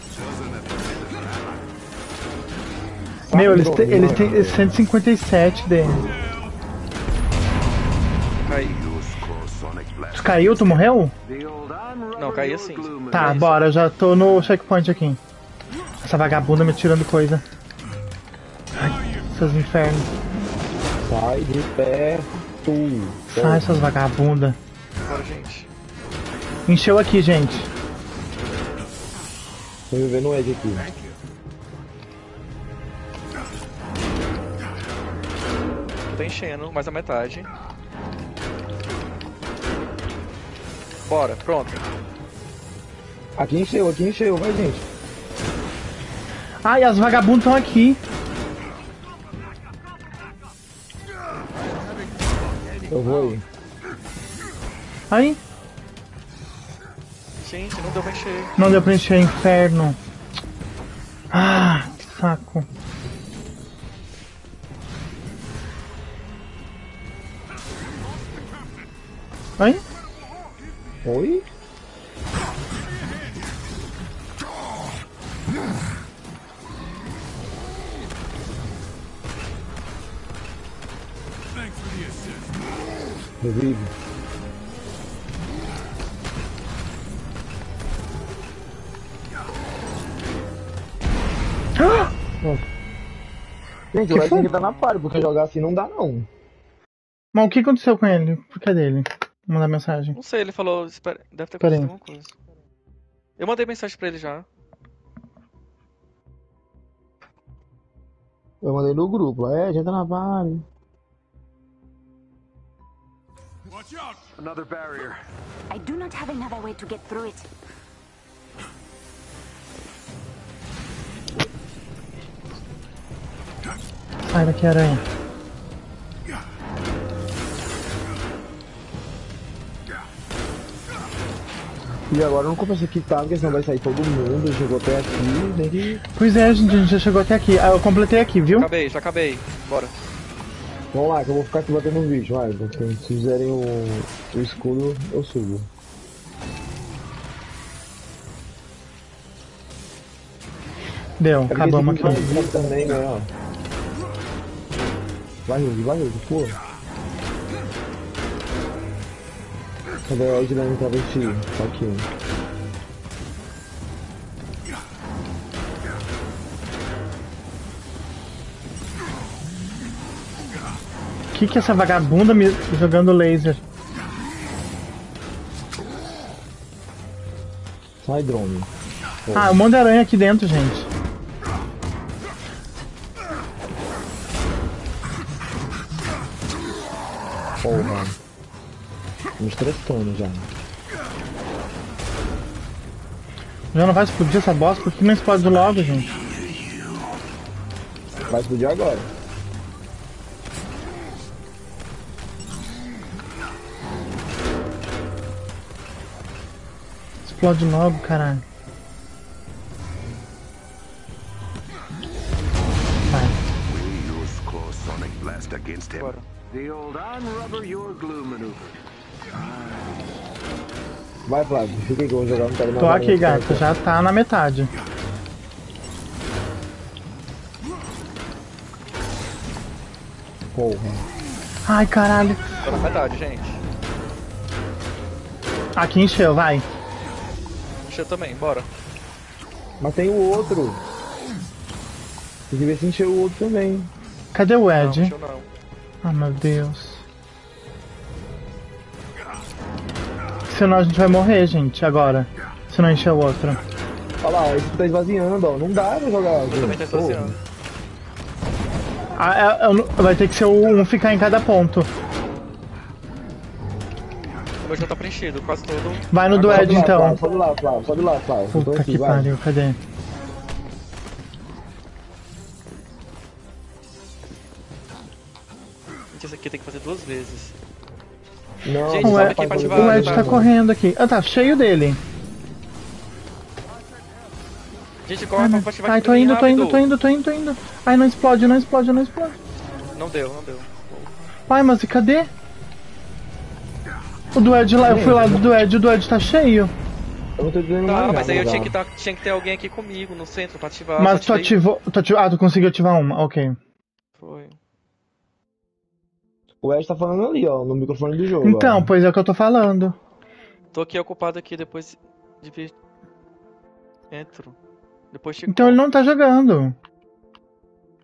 Speaker 2: Meu, eles, te- eles têm 157 de.
Speaker 1: Cai.
Speaker 2: Tu caiu? Tu morreu?
Speaker 1: Não, cai assim.
Speaker 2: Tá, bora, já tô no checkpoint aqui. Essa vagabunda me tirando coisa. Ai, seus infernos.
Speaker 3: Sai de perto.
Speaker 2: Sai, essas vagabundas.
Speaker 1: Bora, gente.
Speaker 2: Encheu aqui, gente.
Speaker 3: Tô vivendo o Ed aqui.
Speaker 1: Tá enchendo, mais a metade. Bora, pronto.
Speaker 3: Aqui encheu, aqui encheu, vai gente.
Speaker 2: Ai, as vagabundas estão aqui.
Speaker 3: Eu vou aí.
Speaker 2: Aí,
Speaker 1: Gente, não deu pra encher.
Speaker 2: não deu pra encher, inferno. Ah, que saco. Aí?
Speaker 3: Oi? Revive. Gente, o
Speaker 2: Que
Speaker 3: Ed tá na pare, porque jogar assim não dá não.
Speaker 2: Mas o que aconteceu com ele? Por que dele? Vou mandar mensagem.
Speaker 1: Não sei, ele falou. espera- Deve ter acontecido alguma coisa. Eu mandei mensagem pra ele já.
Speaker 3: Eu mandei no grupo, é, já tá na pare.
Speaker 11: Another barrier.
Speaker 6: I do not have another way to get through it.
Speaker 2: Sai daqui, aranha.
Speaker 3: E agora eu não começo a quitar, porque senão vai sair todo mundo, chegou até aqui, que...
Speaker 2: Pois é, gente, a gente já chegou até aqui. Ah, eu completei aqui, viu?
Speaker 1: Acabei, já acabei. Bora.
Speaker 3: Vamos lá, que eu vou ficar aqui batendo um vídeo, vai. porque Se fizerem o, o escudo, eu subo.
Speaker 2: Deu,
Speaker 3: É
Speaker 2: acabamos aqui.
Speaker 3: vai também, né, ó. Vai, Rudy, vai, Rudy, pô. Cadê Ed dando travesti? Tá aqui.
Speaker 2: Que que é essa vagabunda me jogando laser?
Speaker 3: Sai, drone.
Speaker 2: Ah, um monte de aranha aqui dentro, gente.
Speaker 3: Porra. Uns três tonos já.
Speaker 2: Já não vai explodir essa bosta? Por que não explode logo, gente?
Speaker 3: Vai explodir agora.
Speaker 2: Explode logo, caralho.
Speaker 5: Use Claw Sonic Blast against him.
Speaker 11: The old unrubber your glue maneuver.
Speaker 3: Vai, Flávio, fica aí que eu vou jogar, não quero mais.
Speaker 2: Tô aqui, gato, já tá na metade.
Speaker 3: Porra.
Speaker 2: Ai, caralho.
Speaker 1: Tô na metade, gente.
Speaker 2: Aqui encheu, vai.
Speaker 1: Também, bora.
Speaker 3: Mas tem o outro. Tem que ver se encheu o outro também.
Speaker 2: Cadê o Ed?
Speaker 1: Não.
Speaker 2: Ah, meu Deus. Senão a gente vai morrer, gente, agora. Se não encher o outro.
Speaker 3: Olha lá, esse tá esvaziando, ó. Não dá pra jogar.
Speaker 1: Eu também tá esvaziando.
Speaker 2: Ah, é- é- vai ter que ser o um ficar em cada ponto.
Speaker 1: O meu já tá preenchido, quase todo.
Speaker 2: Vai no do Ed então.
Speaker 3: Sobe lá, Flávio, sobe lá, Flávio.
Speaker 2: Puta
Speaker 3: aqui,
Speaker 2: que
Speaker 3: vai.
Speaker 2: pariu, cadê?
Speaker 1: Gente, esse aqui tem que fazer duas vezes.
Speaker 3: Não,
Speaker 1: Gente,
Speaker 2: O Ed,
Speaker 1: aqui ativar.
Speaker 2: o Ed tá correndo aqui. Ah, tá cheio dele.
Speaker 1: Gente, corre pra ativar
Speaker 2: Ai, tô indo, tô indo, tô indo, tô indo, tô indo. Ai, não explode, não explode, não explode.
Speaker 1: Não deu, não deu.
Speaker 2: Ai, mas e cadê? O do Ed lá, eu fui lá do Ed, o do Ed tá cheio.
Speaker 3: Eu não tô entendendo
Speaker 1: Tá, mas aí eu tinha que, tá, tinha que ter alguém aqui comigo no centro pra ativar.
Speaker 2: Mas tu
Speaker 1: ativei-
Speaker 2: ativou, tu ativou. Ah, tu conseguiu ativar uma, ok.
Speaker 1: Foi.
Speaker 3: O Ed tá falando ali, ó, no microfone do jogo.
Speaker 2: Então,
Speaker 3: ó.
Speaker 2: pois é o que eu tô falando.
Speaker 1: Tô aqui ocupado aqui, depois de vir... Entro. Depois te...
Speaker 2: Então ele não tá jogando.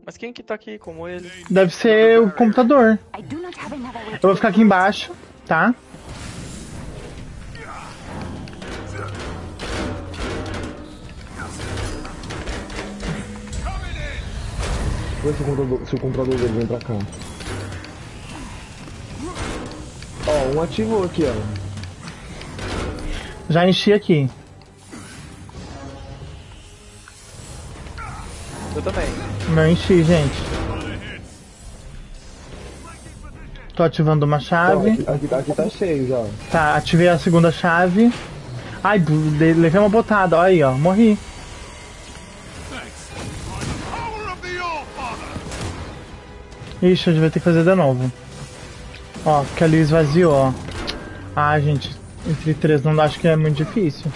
Speaker 1: Mas quem que tá aqui como ele?
Speaker 2: Deve ser o computador. Eu vou ficar aqui embaixo, tá?
Speaker 3: Vê se o computador, se o computador dele vem pra cá. Ó, um ativou aqui, ó.
Speaker 2: Já enchi aqui.
Speaker 1: Eu também.
Speaker 2: Não enchi, gente. Tô ativando uma chave.
Speaker 3: aqui, aqui, aqui tá cheio já.
Speaker 2: Tá, ativei a segunda chave. Ai, levei uma botada. Olha aí, ó. Morri. Ixi, eu devia ter que fazer de novo. Ó, porque ali esvaziou, ó. Ah, gente. Entre três não dá, acho que é muito difícil.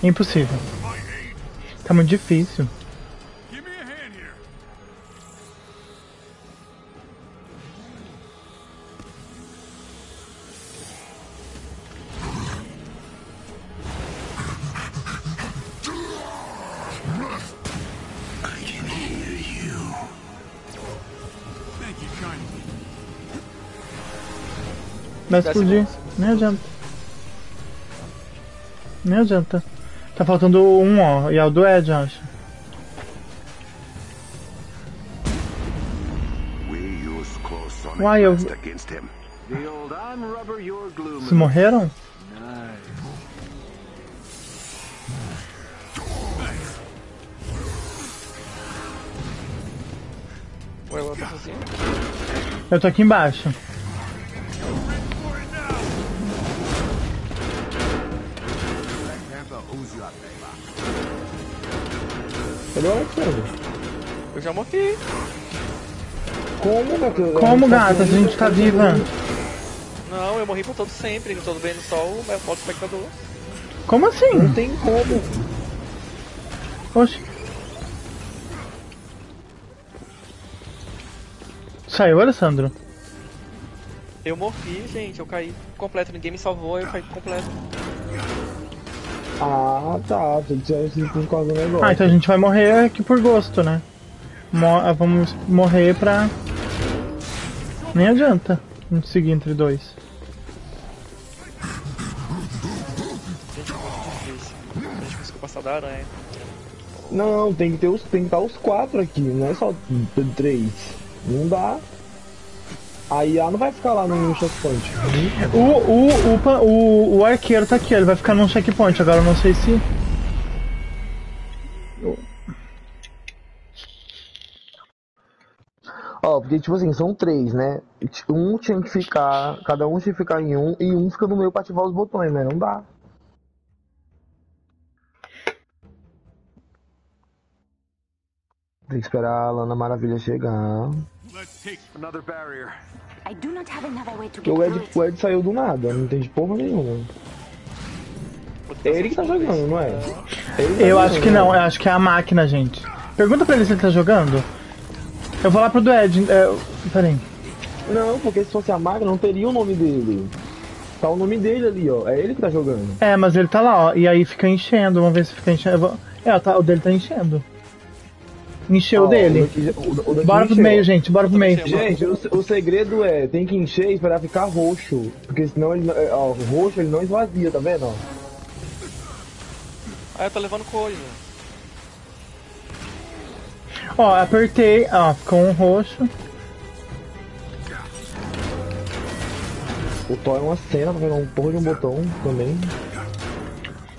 Speaker 2: Impossível. Tá muito difícil. Vai explodir. Nem adianta. Nem adianta. Tá faltando um, ó. E é o do Ed, acho. Why, eu-
Speaker 5: blast against him.
Speaker 11: The old I'm rubber, you're glue.
Speaker 2: Se morreram?
Speaker 1: Ué, sozinho?
Speaker 2: Eu tô aqui embaixo.
Speaker 3: Cadê o Alexandre?
Speaker 1: Eu já morri.
Speaker 3: Como, gato?
Speaker 2: Como, gata? A gente tá viva.
Speaker 1: Não, eu morri por todo sempre. Tô vendo só o meu modo espectador.
Speaker 2: Como assim?
Speaker 3: Não tem como.
Speaker 2: Oxe. Saiu, Alessandro?
Speaker 1: Eu morri, gente. Eu caí completo. Ninguém me salvou. Eu caí completo.
Speaker 3: Ah, tá. Assim por causa do negócio.
Speaker 2: Ah, então a gente vai morrer aqui por gosto, né? Mo ah, vamos morrer pra. Nem adianta gente seguir entre dois.
Speaker 1: Passar da aranha.
Speaker 3: Não, tem que ter os, tem que estar os quatro aqui, não é só três. Não dá. A IA não vai ficar lá no checkpoint.
Speaker 2: O, o, o, o, o arqueiro tá aqui, ele vai ficar num checkpoint. Agora eu não sei se.
Speaker 3: Ó, porque tipo assim, são três, né? Um tinha que ficar. Cada um tinha que ficar em um e um fica no meio pra ativar os botões, né? Não dá. Tem que esperar a Lana Maravilha chegar.
Speaker 11: Barrier.
Speaker 6: Not have another to
Speaker 3: Porque o Ed, o Ed saiu do nada, não entende porra nenhuma. É ele que tá jogando, não é? Ele tá
Speaker 2: Eu acho que não,
Speaker 3: né?
Speaker 2: eu acho que é a máquina, gente. Pergunta pra ele se ele tá jogando. Eu vou lá pro do Ed. É, peraí.
Speaker 3: Não, porque se fosse a máquina não teria o nome dele. Tá o nome dele ali, ó. É ele que tá jogando.
Speaker 2: É, mas ele tá lá, ó. E aí fica enchendo. Vamos ver se fica enchendo. Eu vou- É, tá, o dele tá enchendo. Encheu dele.
Speaker 3: o
Speaker 2: Bora pro
Speaker 3: encheu,
Speaker 2: meio, gente. Bora pro meio.
Speaker 3: Gente, o, o segredo é, tem que encher e esperar ficar roxo. Porque senão ele, não- é, ó, o roxo ele não esvazia, tá vendo? Ó?
Speaker 1: Ah, eu tô levando coisa.
Speaker 2: Ó, apertei, ó, ficou um roxo.
Speaker 3: O Thor é uma cena pra pegar um porra de um botão também.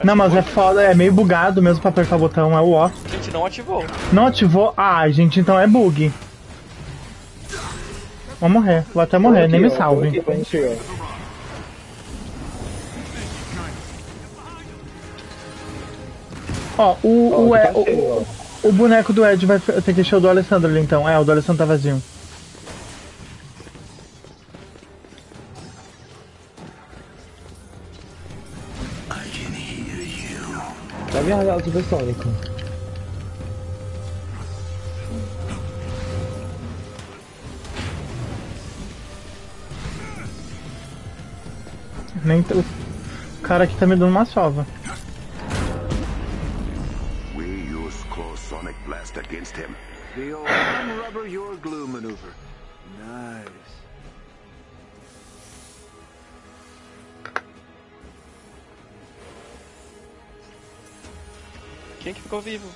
Speaker 2: Não, mas é foda, é meio bugado mesmo pra apertar o botão, é o ó.
Speaker 1: A gente não ativou.
Speaker 2: Não ativou? Ah, gente, então é bug. Vou morrer, vou até morrer, nem me salve. Ó, o, o,
Speaker 3: tá
Speaker 2: o, o boneco do Ed vai ter que encher o do Alessandro ali então. É, o do Alessandro tá vazio.
Speaker 3: Vai me arranjar o Supersônico.
Speaker 2: Nem o cara aqui tá me dando uma sova.
Speaker 5: We use Claw Sonic Blast against him.
Speaker 11: The old unrubber your glue maneuver. Nice.
Speaker 1: Quem que ficou vivo?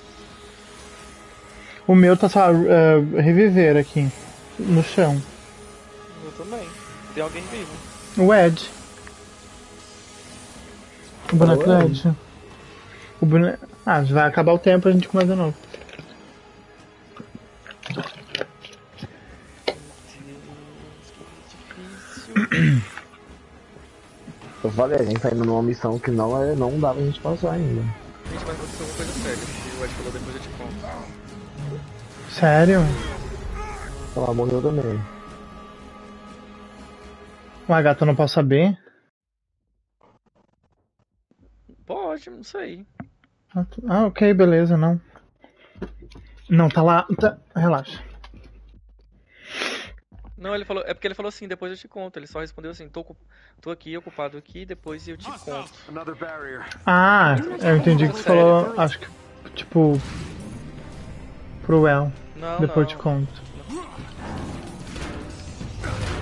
Speaker 2: O meu tá só eh, reviver aqui. No chão.
Speaker 1: Eu também. Tem alguém vivo.
Speaker 2: O Ed. O boneco do
Speaker 3: O
Speaker 2: Ed. O boneco. Ah, vai acabar o tempo a gente começa de novo.
Speaker 3: Eu falei, a gente tá indo numa missão que não, é, não dá pra gente passar ainda.
Speaker 1: Mas séria. O Ed falou depois eu te conto.
Speaker 2: Sério?
Speaker 3: Ela morreu também.
Speaker 2: Ué, gato, eu não posso saber?
Speaker 1: Pode, não sei.
Speaker 2: Ah, Ah, ok, beleza, não. Não, tá lá. Tá... Relaxa.
Speaker 1: Não, ele falou. É porque ele falou assim, depois eu te conto. Ele só respondeu assim, tô, tô aqui, ocupado aqui, depois eu te conto.
Speaker 11: Another barrier.
Speaker 2: Ah, eu entendi que você falou. Acho que. Tipo. Pro El.
Speaker 1: Não,
Speaker 2: Depois eu te
Speaker 1: não.
Speaker 2: conto.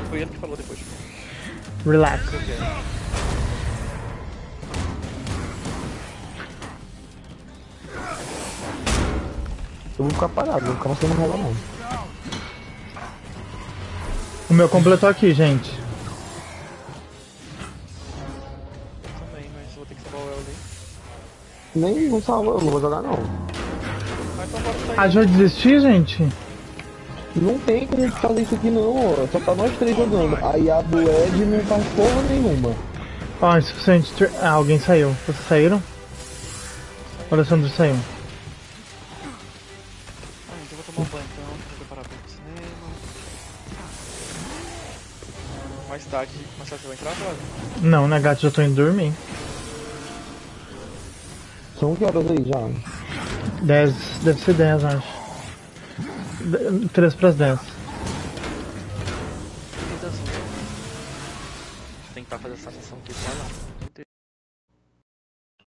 Speaker 1: Foi ele que falou depois.
Speaker 2: Relax.
Speaker 3: Eu vou ficar parado, não vou ficar mostrando raiva não.
Speaker 2: O meu completou aqui, gente.
Speaker 1: Também, mas eu vou ter que salvar o El.
Speaker 3: Nem não salva, eu não vou jogar não.
Speaker 1: Mas então bora sair.
Speaker 2: Ah, já desistir, gente?
Speaker 3: Não tem como fazer isso aqui não, ó. Só tá nós três jogando. Aí a do Ed não faz porra nenhuma.
Speaker 2: Ó, é suficiente. tr- Ah, alguém saiu. Vocês saíram? O Alessandro saiu.
Speaker 1: Ah, então eu vou tomar um banho Mais tarde, tarde você vai entrar, Flávio?
Speaker 2: Não, né, gato? Já tô indo dormir.
Speaker 3: São que horas aí já?
Speaker 2: 10. Deve ser 10, acho. 3 pras 10.